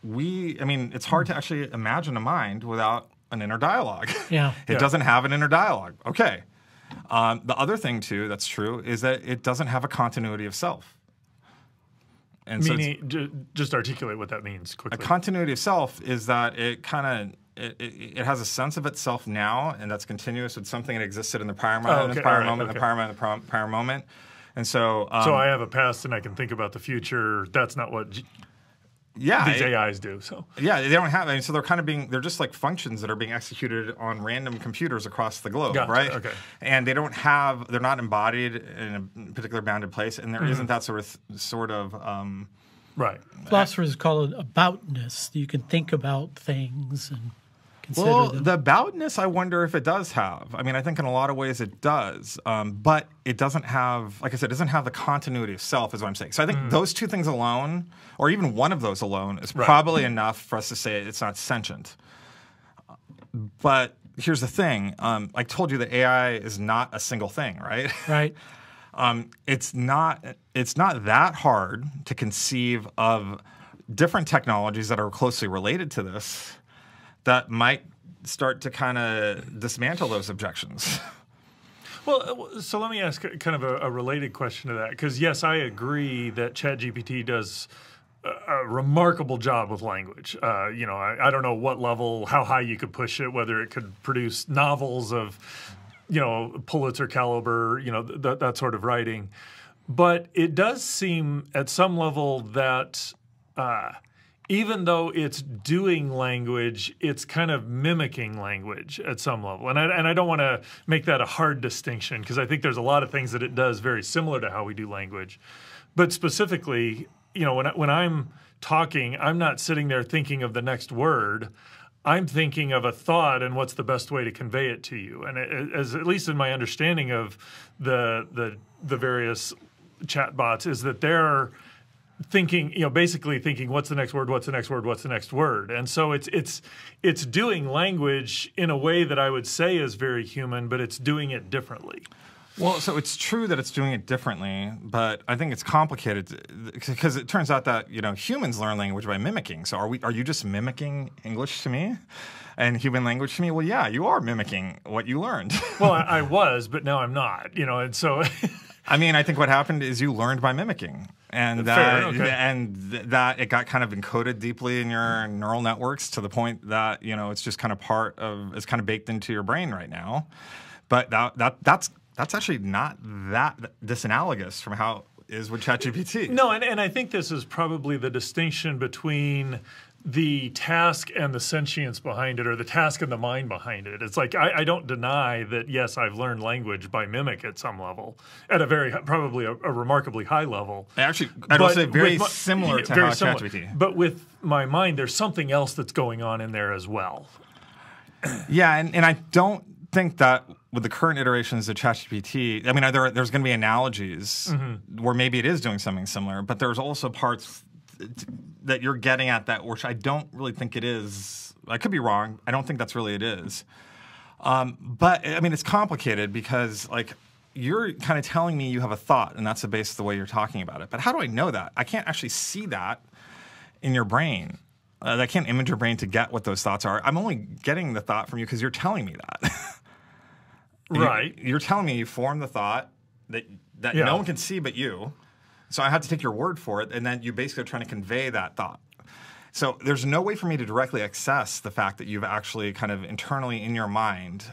We, I mean, it's hard to actually imagine a mind without an inner dialogue. Yeah. [LAUGHS] it Yeah. doesn't have an inner dialogue. Okay. Um, the other thing too that's true is that it doesn't have a continuity of self. And so meaning, ju- just articulate what that means quickly. a continuity of self is that it kind of it, it, it has a sense of itself now, and that's continuous with something that existed in the prior moment, Oh, in the prior right, moment, in the prior moment, the prior, moment. And so, um, so I have a past and I can think about the future. That's not what yeah, these it- AIs do. So yeah, they don't have. I mean, so they're kind of being they're just like functions that are being executed on random computers across the globe, Gotcha, right? okay. And they don't have they're not embodied in a particular bounded place, and there Mm-hmm. not that sort of sort of. Um, right. Philosophers call it aboutness. You can think about things and consider Well, them. the aboutness, I wonder if it does have. I mean, I think in a lot of ways it does, um, but it doesn't have, like I said, it doesn't have the continuity of self, is what I'm saying. So I think those two things alone, or even one of those alone, is Right. probably enough for us to say it's not sentient. But here's the thing: um, I told you that AI is not a single thing, right? right? [LAUGHS] um, it's not it's not that hard to conceive of different technologies that are closely related to this that might start to kind of dismantle those objections. [LAUGHS] Well, uh, so let me ask kind of a, a related question to that because yes, I agree that ChatGPT does a, remarkable job with language. Uh, you know, I, I don't know what level, how high you could push it, whether it could produce novels of, you know, Pulitzer caliber, you know, th- that sort of writing. But it does seem at some level that. Uh, even though it's doing language, it's kind of mimicking language at some level. And I, and I don't want to make that a hard distinction because I think there's a lot of things that it does very similar to how we do language. But specifically, you know, when, I, when I'm talking, I'm not sitting there thinking of the next word. I'm thinking of a thought and what's the best way to convey it to you. And as at least in my understanding of the the the various chatbots is that they're thinking you know basically thinking what's the next word what's the next word what's the next word and so it's it's it's doing language in a way that i would say is very human but it's doing it differently Well, so it's true that it's doing it differently, but I think it's complicated because it turns out that you know humans learn language by mimicking. So are we? Are you just mimicking English to me, and human language to me? Well, yeah, you are mimicking what you learned. well I, [LAUGHS] I was but now i'm not you know and so [LAUGHS] I mean, I think what happened is you learned by mimicking, and Fair, that okay. and th- that it got kind of encoded deeply in your neural networks to the point that you know it's just kind of part of it's kind of baked into your brain right now. But that that that's that's actually not that disanalogous from how it is with ChatGPT. no and, and i think this is probably the distinction between the task and the sentience behind it, or the task and the mind behind it. It's like I, I, don't deny that. Yes, I've learned language by mimic at some level, at a very probably a, a remarkably high level. Actually, I'd say very my, similar to very how ChatGPT. But with my mind, there's something else that's going on in there as well. yeah, and, and I don't think that with the current iterations of ChatGPT, I mean, there, there's going to be analogies mm-hmm. where maybe it is doing something similar, but there's also parts that you're getting at that, which I don't really think it is. I could be wrong. I don't think that's really it is. Um, but I mean, it's complicated because like you're kind of telling me you have a thought, and that's the basis of the way you're talking about it. But how do I know that? I can't actually see that in your brain. Uh, I can't image your brain to get what those thoughts are. I'm only getting the thought from you because you're telling me that. [LAUGHS] right. You're, you're, telling me you formed the thought that that yeah. no one can see but you. So I had to take your word for it, and then you basically are trying to convey that thought. So there's no way for me to directly access the fact that you've actually kind of internally in your mind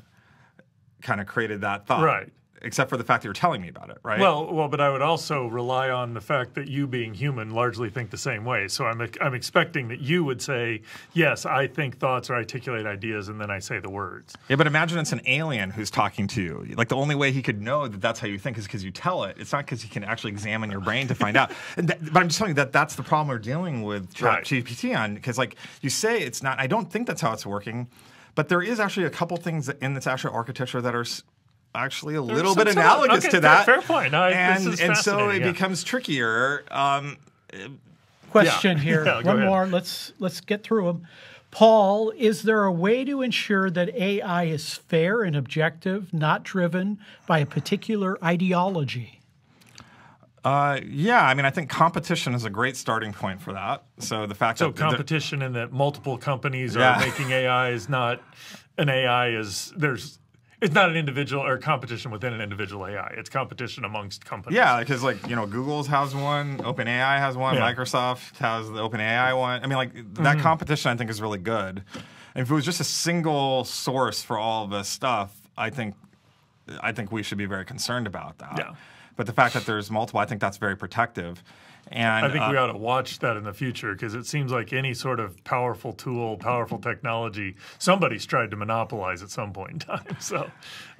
kind of created that thought. Right except for the fact that you're telling me about it, right? Well, well, but I would also rely on the fact that you, being human, largely think the same way. So I'm I'm expecting that you would say, "Yes, I think thoughts or articulate ideas," and then I say the words. Yeah, but imagine it's an alien who's talking to you. Like the only way he could know that that's how you think is because you tell it. It's not because he can actually examine your brain to find out. [LAUGHS] That, but I'm just telling you that that's the problem we're dealing with ChatGPT right. on because like you say it's not. I don't think that's how it's working. But there is actually a couple things in this actual architecture that are actually a There's little bit analogous okay, to that. Fair, point. No, and and so it yeah. becomes trickier. Um, Question yeah. here. Yeah, One more. Let's let's get through them. Paul, is there a way to ensure that AI is fair and objective, not driven by a particular ideology? Uh, yeah, I mean, I think competition is a great starting point for that. So the fact so that competition and that multiple companies are making AI is not an AI is there's it's not an individual or competition within an individual AI. It's competition amongst companies. Yeah, because like you know, Google's has one, OpenAI has one, yeah. Microsoft has the OpenAI one. I mean, like that mm-hmm. competition, I think is really good. And if it was just a single source for all of this stuff, I think, I think we should be very concerned about that. Yeah. But the fact that there's multiple, I think that's very protective. And I think uh, we ought to watch that in the future because it seems like any sort of powerful tool, powerful technology, somebody's tried to monopolize at some point in time. [LAUGHS] So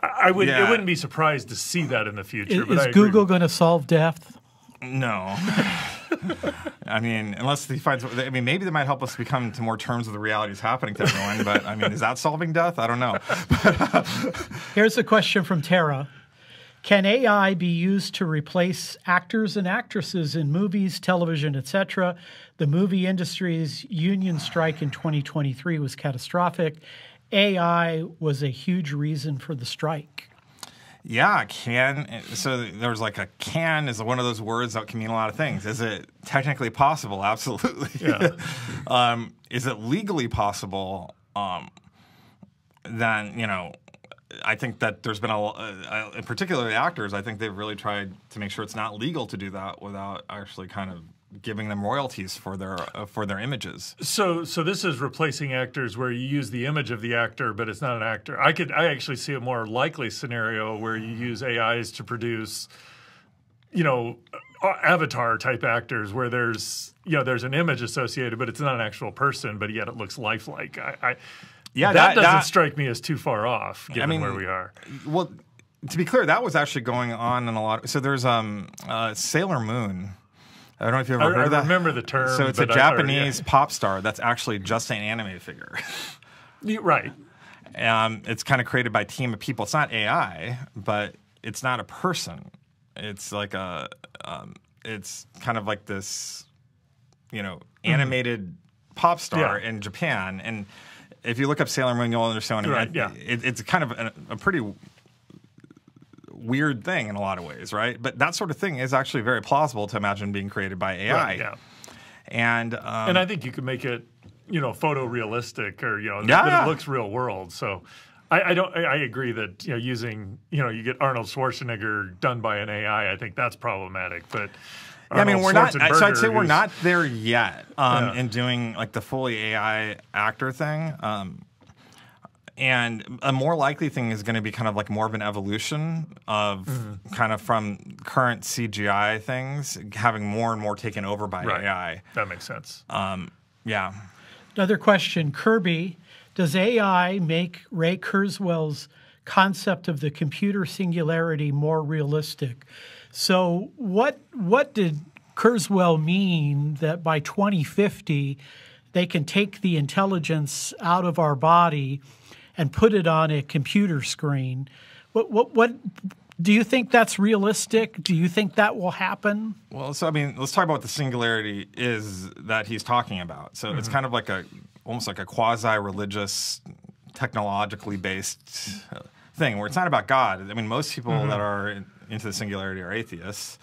I, would yeah. it wouldn't be surprised to see that in the future. Is, is Google going to solve death? No. [LAUGHS] I mean, unless he finds, I mean, maybe they might help us become to more terms of the realities happening to everyone. but I mean, is that solving death? I don't know. [LAUGHS] Here's a question from Tara. Can AI be used to replace actors and actresses in movies, television, etc.? The movie industry's union strike in 2023 was catastrophic. AI was a huge reason for the strike. Yeah, can. So there's like a can is one of those words that can mean a lot of things. Is it technically possible? [LAUGHS] Absolutely. Yeah. um, is it legally possible? Um, then you know I think that there's been a, uh, in particular actors. I think they've really tried to make sure it's not legal to do that without actually kind of giving them royalties for their uh, for their images. So so this is replacing actors where you use the image of the actor, but it's not an actor. I could I actually see a more likely scenario where you use AIs to produce, you know, avatar type actors where there's you know there's an image associated, but it's not an actual person, but yet it looks lifelike. I, I yeah, that, that doesn't that, strike me as too far off, given I mean, where we are. Well, to be clear, that was actually going on in a lot. Of, so there's um, uh, Sailor Moon. I don't know if you've ever I, heard I of that. I remember the term. So it's a Japanese heard, yeah. pop star that's actually just an anime figure. [LAUGHS] right. Um, it's kind of created by a team of people. It's not AI, but it's not a person. It's like a, um, it's kind of like this, you know, mm-hmm. animated mm-hmm. pop star yeah. in Japan, and if you look up Sailor Moon, you'll understand. Right, yeah. It, it's kind of a, a, pretty weird thing in a lot of ways, right? But that sort of thing is actually very plausible to imagine being created by AI. Right, yeah. And um, and I think you could make it, you know, photorealistic or you know yeah. it looks real world. So. I, I don't. I agree that you know using you know you get Arnold Schwarzenegger done by an AI. I think that's problematic. But yeah, I mean, we're not. So I'd say we're not there yet um, yeah. in doing like the fully AI actor thing. Um, and a more likely thing is going to be kind of like more of an evolution of mm-hmm. kind of from current CGI things having more and more taken over by right. AI. That makes sense. Um, yeah. Another question, Kirby, does AI make Ray Kurzweil's concept of the computer singularity more realistic? So, what what did Kurzweil mean that by 2050 they can take the intelligence out of our body and put it on a computer screen? What what what do you think that's realistic? Do you think that will happen? Well, so I mean, let's talk about what the singularity is that he's talking about. So mm-hmm. it's kind of like a almost like a quasi-religious, technologically based thing where it's not about God. I mean, most people mm-hmm. that are into the singularity are atheists.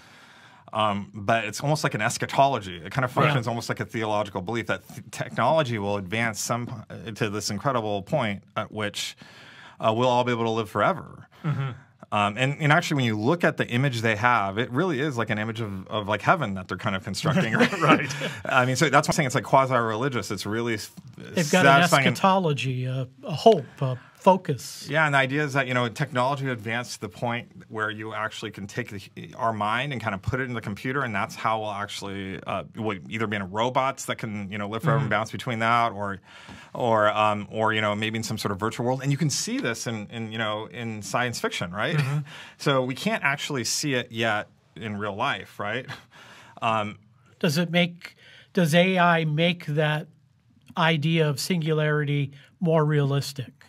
Um, but it's almost like an eschatology. It kind of functions yeah. almost like a theological belief that th- technology will advance some uh, to this incredible point at which uh, we'll all be able to live forever. Mm-hmm. Um, and, and actually, when you look at the image they have, it really is like an image of, of like heaven that they're kind of constructing. [LAUGHS] right. [LAUGHS] I mean, so that's why I'm saying it's like quasi religious. It's really they've got an eschatology, a, a hope, a focus. Yeah, and the idea is that you know technology advanced to the point where you actually can take the, our mind and kind of put it in the computer, and that's how we'll actually uh, we'll either be in robots that can you know live forever mm-hmm. and bounce between that, or or um, or you know maybe in some sort of virtual world. And you can see this in, in you know in science fiction, right? Mm-hmm. [LAUGHS] so we can't actually see it yet in real life, right? [LAUGHS] Um, does it make does AI make that idea of singularity more realistic?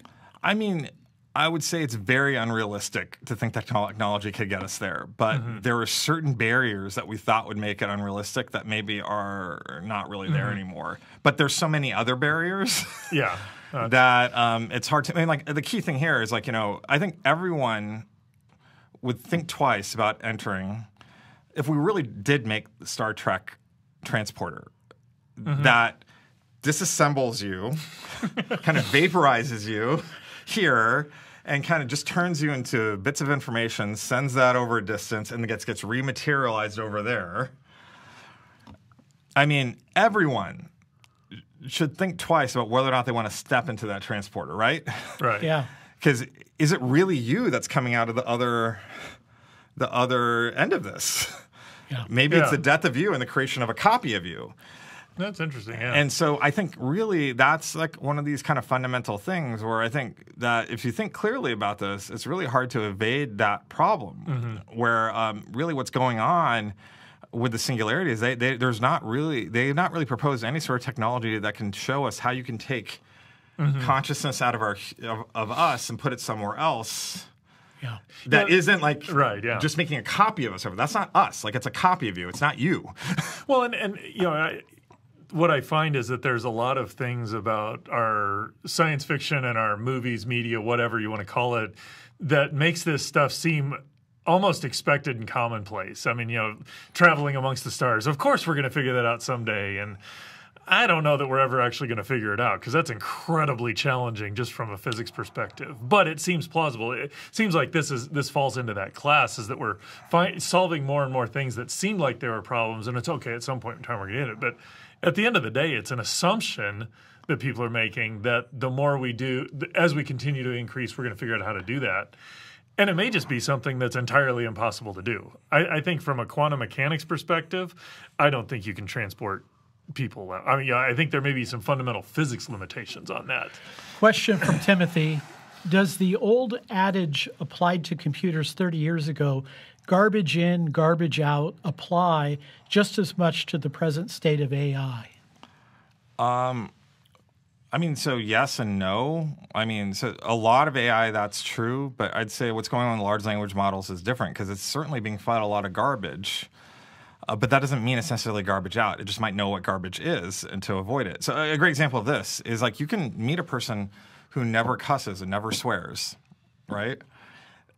I mean, I would say it's very unrealistic to think that technology could get us there. But mm-hmm. there are certain barriers that we thought would make it unrealistic that maybe are not really there mm-hmm. anymore. But there's so many other barriers. [LAUGHS] yeah. Uh, that um, it's hard to. I mean, like the key thing here is like you know I think everyone would think twice about entering if we really did make the Star Trek transporter mm-hmm. that disassembles you, [LAUGHS] kind of vaporizes you here and kind of just turns you into bits of information, sends that over a distance, and gets gets rematerialized over there. I mean, everyone should think twice about whether or not they want to step into that transporter, right? Right. Yeah. Because is it really you that's coming out of the other the other end of this? Yeah. Maybe yeah. it's the death of you and the creation of a copy of you. That's interesting. Yeah. And so I think really that's like one of these kind of fundamental things where I think that if you think clearly about this, it's really hard to evade that problem. Mm-hmm. Where um, really what's going on with the singularity is they, they, there's not really they've not really proposed any sort of technology that can show us how you can take mm-hmm. consciousness out of our of, of, us and put it somewhere else. Yeah. That yeah. not like right, yeah. just making a copy of us. That's not us. Like it's a copy of you. It's not you. well, and, and you know, I, what I find is that there's a lot of things about our science fiction and our movies, media, whatever you want to call it, that makes this stuff seem almost expected and commonplace. I mean, you know, traveling amongst the stars. Of course, we're going to figure that out someday. And I don't know that we're ever actually going to figure it out because that's incredibly challenging just from a physics perspective. But it seems plausible. It seems like this is this falls into that class is that we're solving more and more things that seem like there are problems, and it's okay at some point in time we're going to hit it. But at the end of the day, it's an assumption that people are making that the more we do, as we continue to increase, we're going to figure out how to do that. And it may just be something that's entirely impossible to do. I, I think from a quantum mechanics perspective, I don't think you can transport people. I mean, yeah, I think there may be some fundamental physics limitations on that. Question from Timothy Does the old adage applied to computers 30 years ago garbage in, garbage out apply just as much to the present state of AI? Um, I mean, so yes and no. I mean, so a lot of AI that's true, but I'd say what's going on in large language models is different because it's certainly being fed a lot of garbage. Uh, but that doesn't mean it's necessarily garbage out. It just might know what garbage is and to avoid it. So a great example of this is like you can meet a person who never cusses and never swears, right?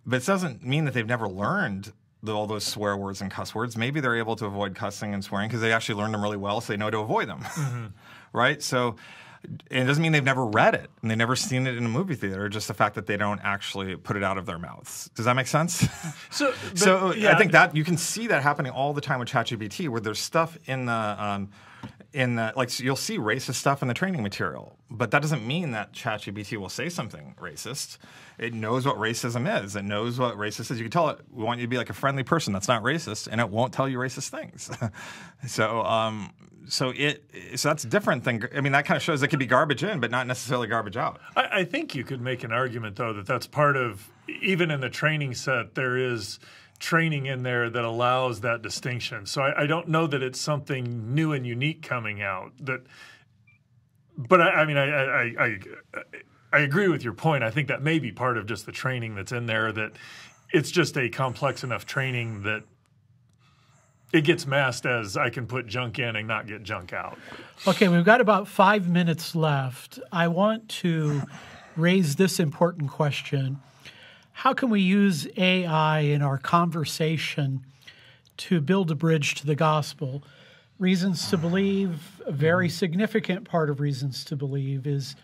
But it doesn't mean that they've never learned the, all those swear words and cuss words. Maybe they're able to avoid cussing and swearing because they actually learned them really well, so they know to avoid them, mm-hmm. [LAUGHS] right? So it doesn't mean they've never read it and they've never seen it in a movie theater. Just the fact that they don't actually put it out of their mouths. Does that make sense? [LAUGHS] So, [LAUGHS] so yeah. I think that you can see that happening all the time with ChatGPT, where there's stuff in the um, in the like so you'll see racist stuff in the training material, but that doesn't mean that ChatGPT will say something racist. It knows what racism is. It knows what racist is. You can tell it we want you to be like a friendly person that's not racist, and it won't tell you racist things. [LAUGHS] so um, so it so that's different than I mean that kind of shows it could be garbage in, but not necessarily garbage out. I, I think you could make an argument though that that's part of even in the training set there is training in there that allows that distinction. So I, I, don't know that it's something new and unique coming out. That, but I, I mean, I, I, I agree with your point. I think that may be part of just the training that's in there. That it's just a complex enough training that it gets masked as I can put junk in and not get junk out. Okay, we've got about five minutes left. I want to raise this important question how can we use AI in our conversation to build a bridge to the gospel? Reasons to believe, a very significant part of reasons to believe is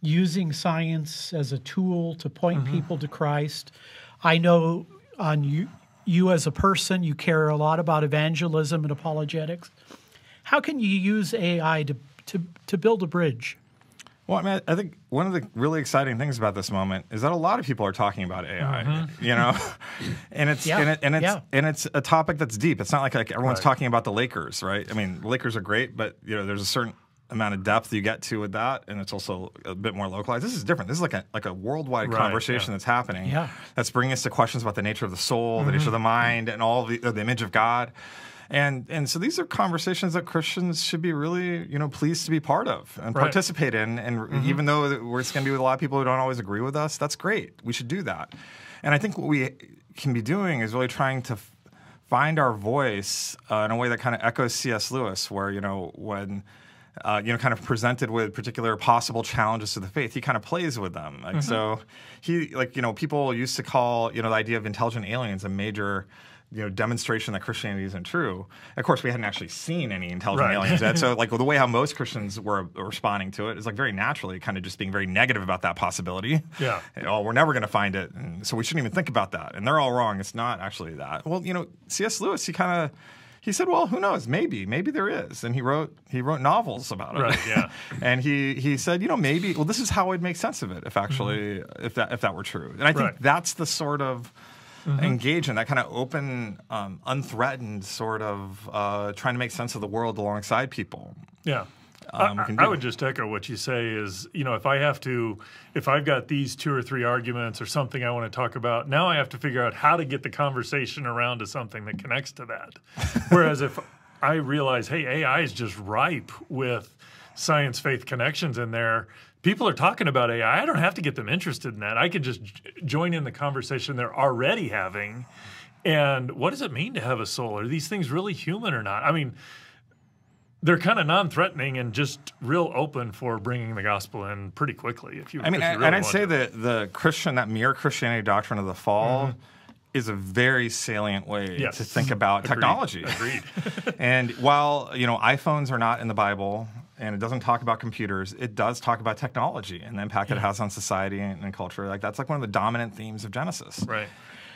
using science as a tool to point mm-hmm. people to Christ. I know on you, you as a person, you care a lot about evangelism and apologetics. How can you use AI to, to, to build a bridge? Well, I mean, I think one of the really exciting things about this moment is that a lot of people are talking about AI. Mm-hmm. You know, [LAUGHS] and it's yeah. and, it, and, it's yeah. and it's a topic that's deep. It's not like, like everyone's right. talking about the Lakers, right? I mean, Lakers are great, but you know, there's a certain amount of depth you get to with that, and it's also a bit more localized. This is different. This is like a like a worldwide right, conversation yeah. that's happening. Yeah, that's bringing us to questions about the nature of the soul, mm-hmm. the nature of the mind, and all the, the image of God. And and so these are conversations that Christians should be really you know pleased to be part of and right. participate in. And mm-hmm. even though it's going to be with a lot of people who don't always agree with us, that's great. We should do that. And I think what we can be doing is really trying to find our voice uh, in a way that kind of echoes C.S. Lewis, where you know when. Uh, you know, kind of presented with particular possible challenges to the faith, he kind of plays with them. Like, mm-hmm. So he, like, you know, people used to call, you know, the idea of intelligent aliens a major you know demonstration that Christianity isn't true. Of course, we hadn't actually seen any intelligent right. aliens yet. So [LAUGHS] like well, the way how most Christians were responding to it is like very naturally, kind of just being very negative about that possibility. Yeah. oh, we're never going to find it, and so we shouldn't even think about that. And they're all wrong. It's not actually that. Well, you know, C.S. Lewis, he kind of he said, "Well, who knows? Maybe, maybe there is." And he wrote he wrote novels about it. Right. Yeah. [LAUGHS] and he he said, you know, maybe. Well, this is how I'd make sense of it if actually mm-hmm. if that if that were true. And I think right. that's the sort of mm-hmm. engage in that kind of open, um, unthreatened sort of uh, trying to make sense of the world alongside people. Yeah. Um, I, I, would just echo what you say is, you know, if I have to, if I've got these two or three arguments or something I want to talk about, now I have to figure out how to get the conversation around to something that connects to that. [LAUGHS] Whereas if I realize, hey, AI is just ripe with science faith connections in there, people are talking about AI. I don't have to get them interested in that. I can just join in the conversation they're already having. And what does it mean to have a soul? Are these things really human or not? I mean, they're kind of non-threatening and just real open for bringing the gospel in pretty quickly. If you, I mean, you really and I'd say that the Christian, that mere Christianity doctrine of the fall. Mm-hmm is a very salient way yes. to think about Agreed. technology. Agreed. [LAUGHS] and while you know iPhones are not in the Bible, and it doesn't talk about computers. It does talk about technology and the impact yeah. it has on society and, and, culture. Like that's like one of the dominant themes of Genesis. Right.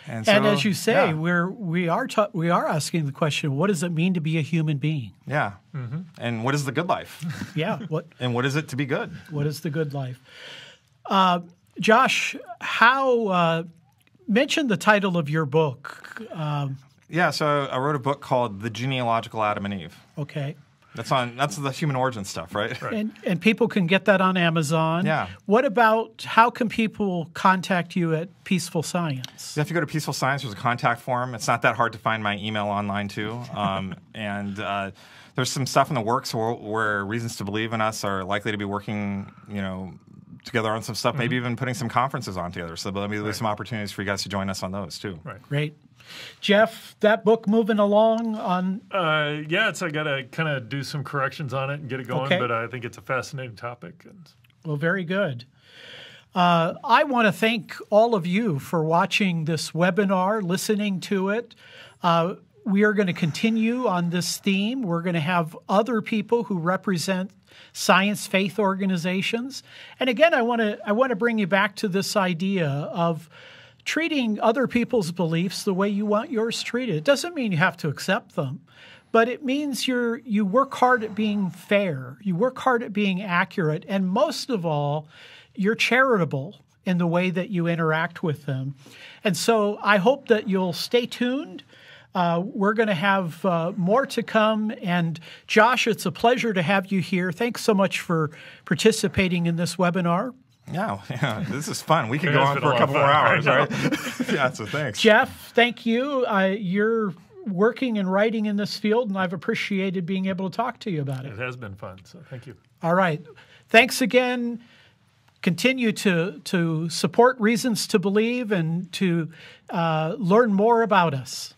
And, so, and as you say, yeah. we're we are ta- we are asking the question: What does it mean to be a human being? Yeah. Mm-hmm. And what is the good life? [LAUGHS] yeah. What [LAUGHS] and what is it to be good? What is the good life? Uh, Josh, how uh, mention the title of your book? Um, yeah. So I wrote a book called "The Genealogical Adam and Eve." Okay. That's on. That's the human origin stuff, right? right? And and people can get that on Amazon. Yeah. What about how can people contact you at Peaceful Science? You have to go to Peaceful Science. There's a contact form. It's not that hard to find my email online too. Um, [LAUGHS] and uh, there's some stuff in the works where, where, reasons to believe in us are likely to be working. You know. Together on some stuff, mm-hmm. maybe even putting some conferences on together. So maybe there's right. some opportunities for you guys to join us on those too. Right. Great. Jeff, that book moving along on? Uh, yeah, it's I got to kind of do some corrections on it and get it going, okay. but I think it's a fascinating topic. And... Well, very good. Uh, I want to thank all of you for watching this webinar, listening to it. Uh, we are going to continue on this theme. We're going to have other people who represent science faith organizations. And again, I want to I want to bring you back to this idea of treating other people's beliefs the way you want yours treated. It doesn't mean you have to accept them, but it means you're you work hard at being fair. You work hard at being accurate, and most of all, you're charitable in the way that you interact with them. And so I hope that you'll stay tuned. Uh, we're going to have uh, more to come. And Josh, it's a pleasure to have you here. Thanks so much for participating in this webinar. Yeah, [LAUGHS] yeah, this is fun. We could go on for a a couple more hours, right? [LAUGHS] yeah, so thanks. Jeff, thank you. Uh, you're working and writing in this field, and I've appreciated being able to talk to you about it. It has been fun. So thank you. All right. Thanks again. Continue to, to support Reasons to Believe and to uh, learn more about us.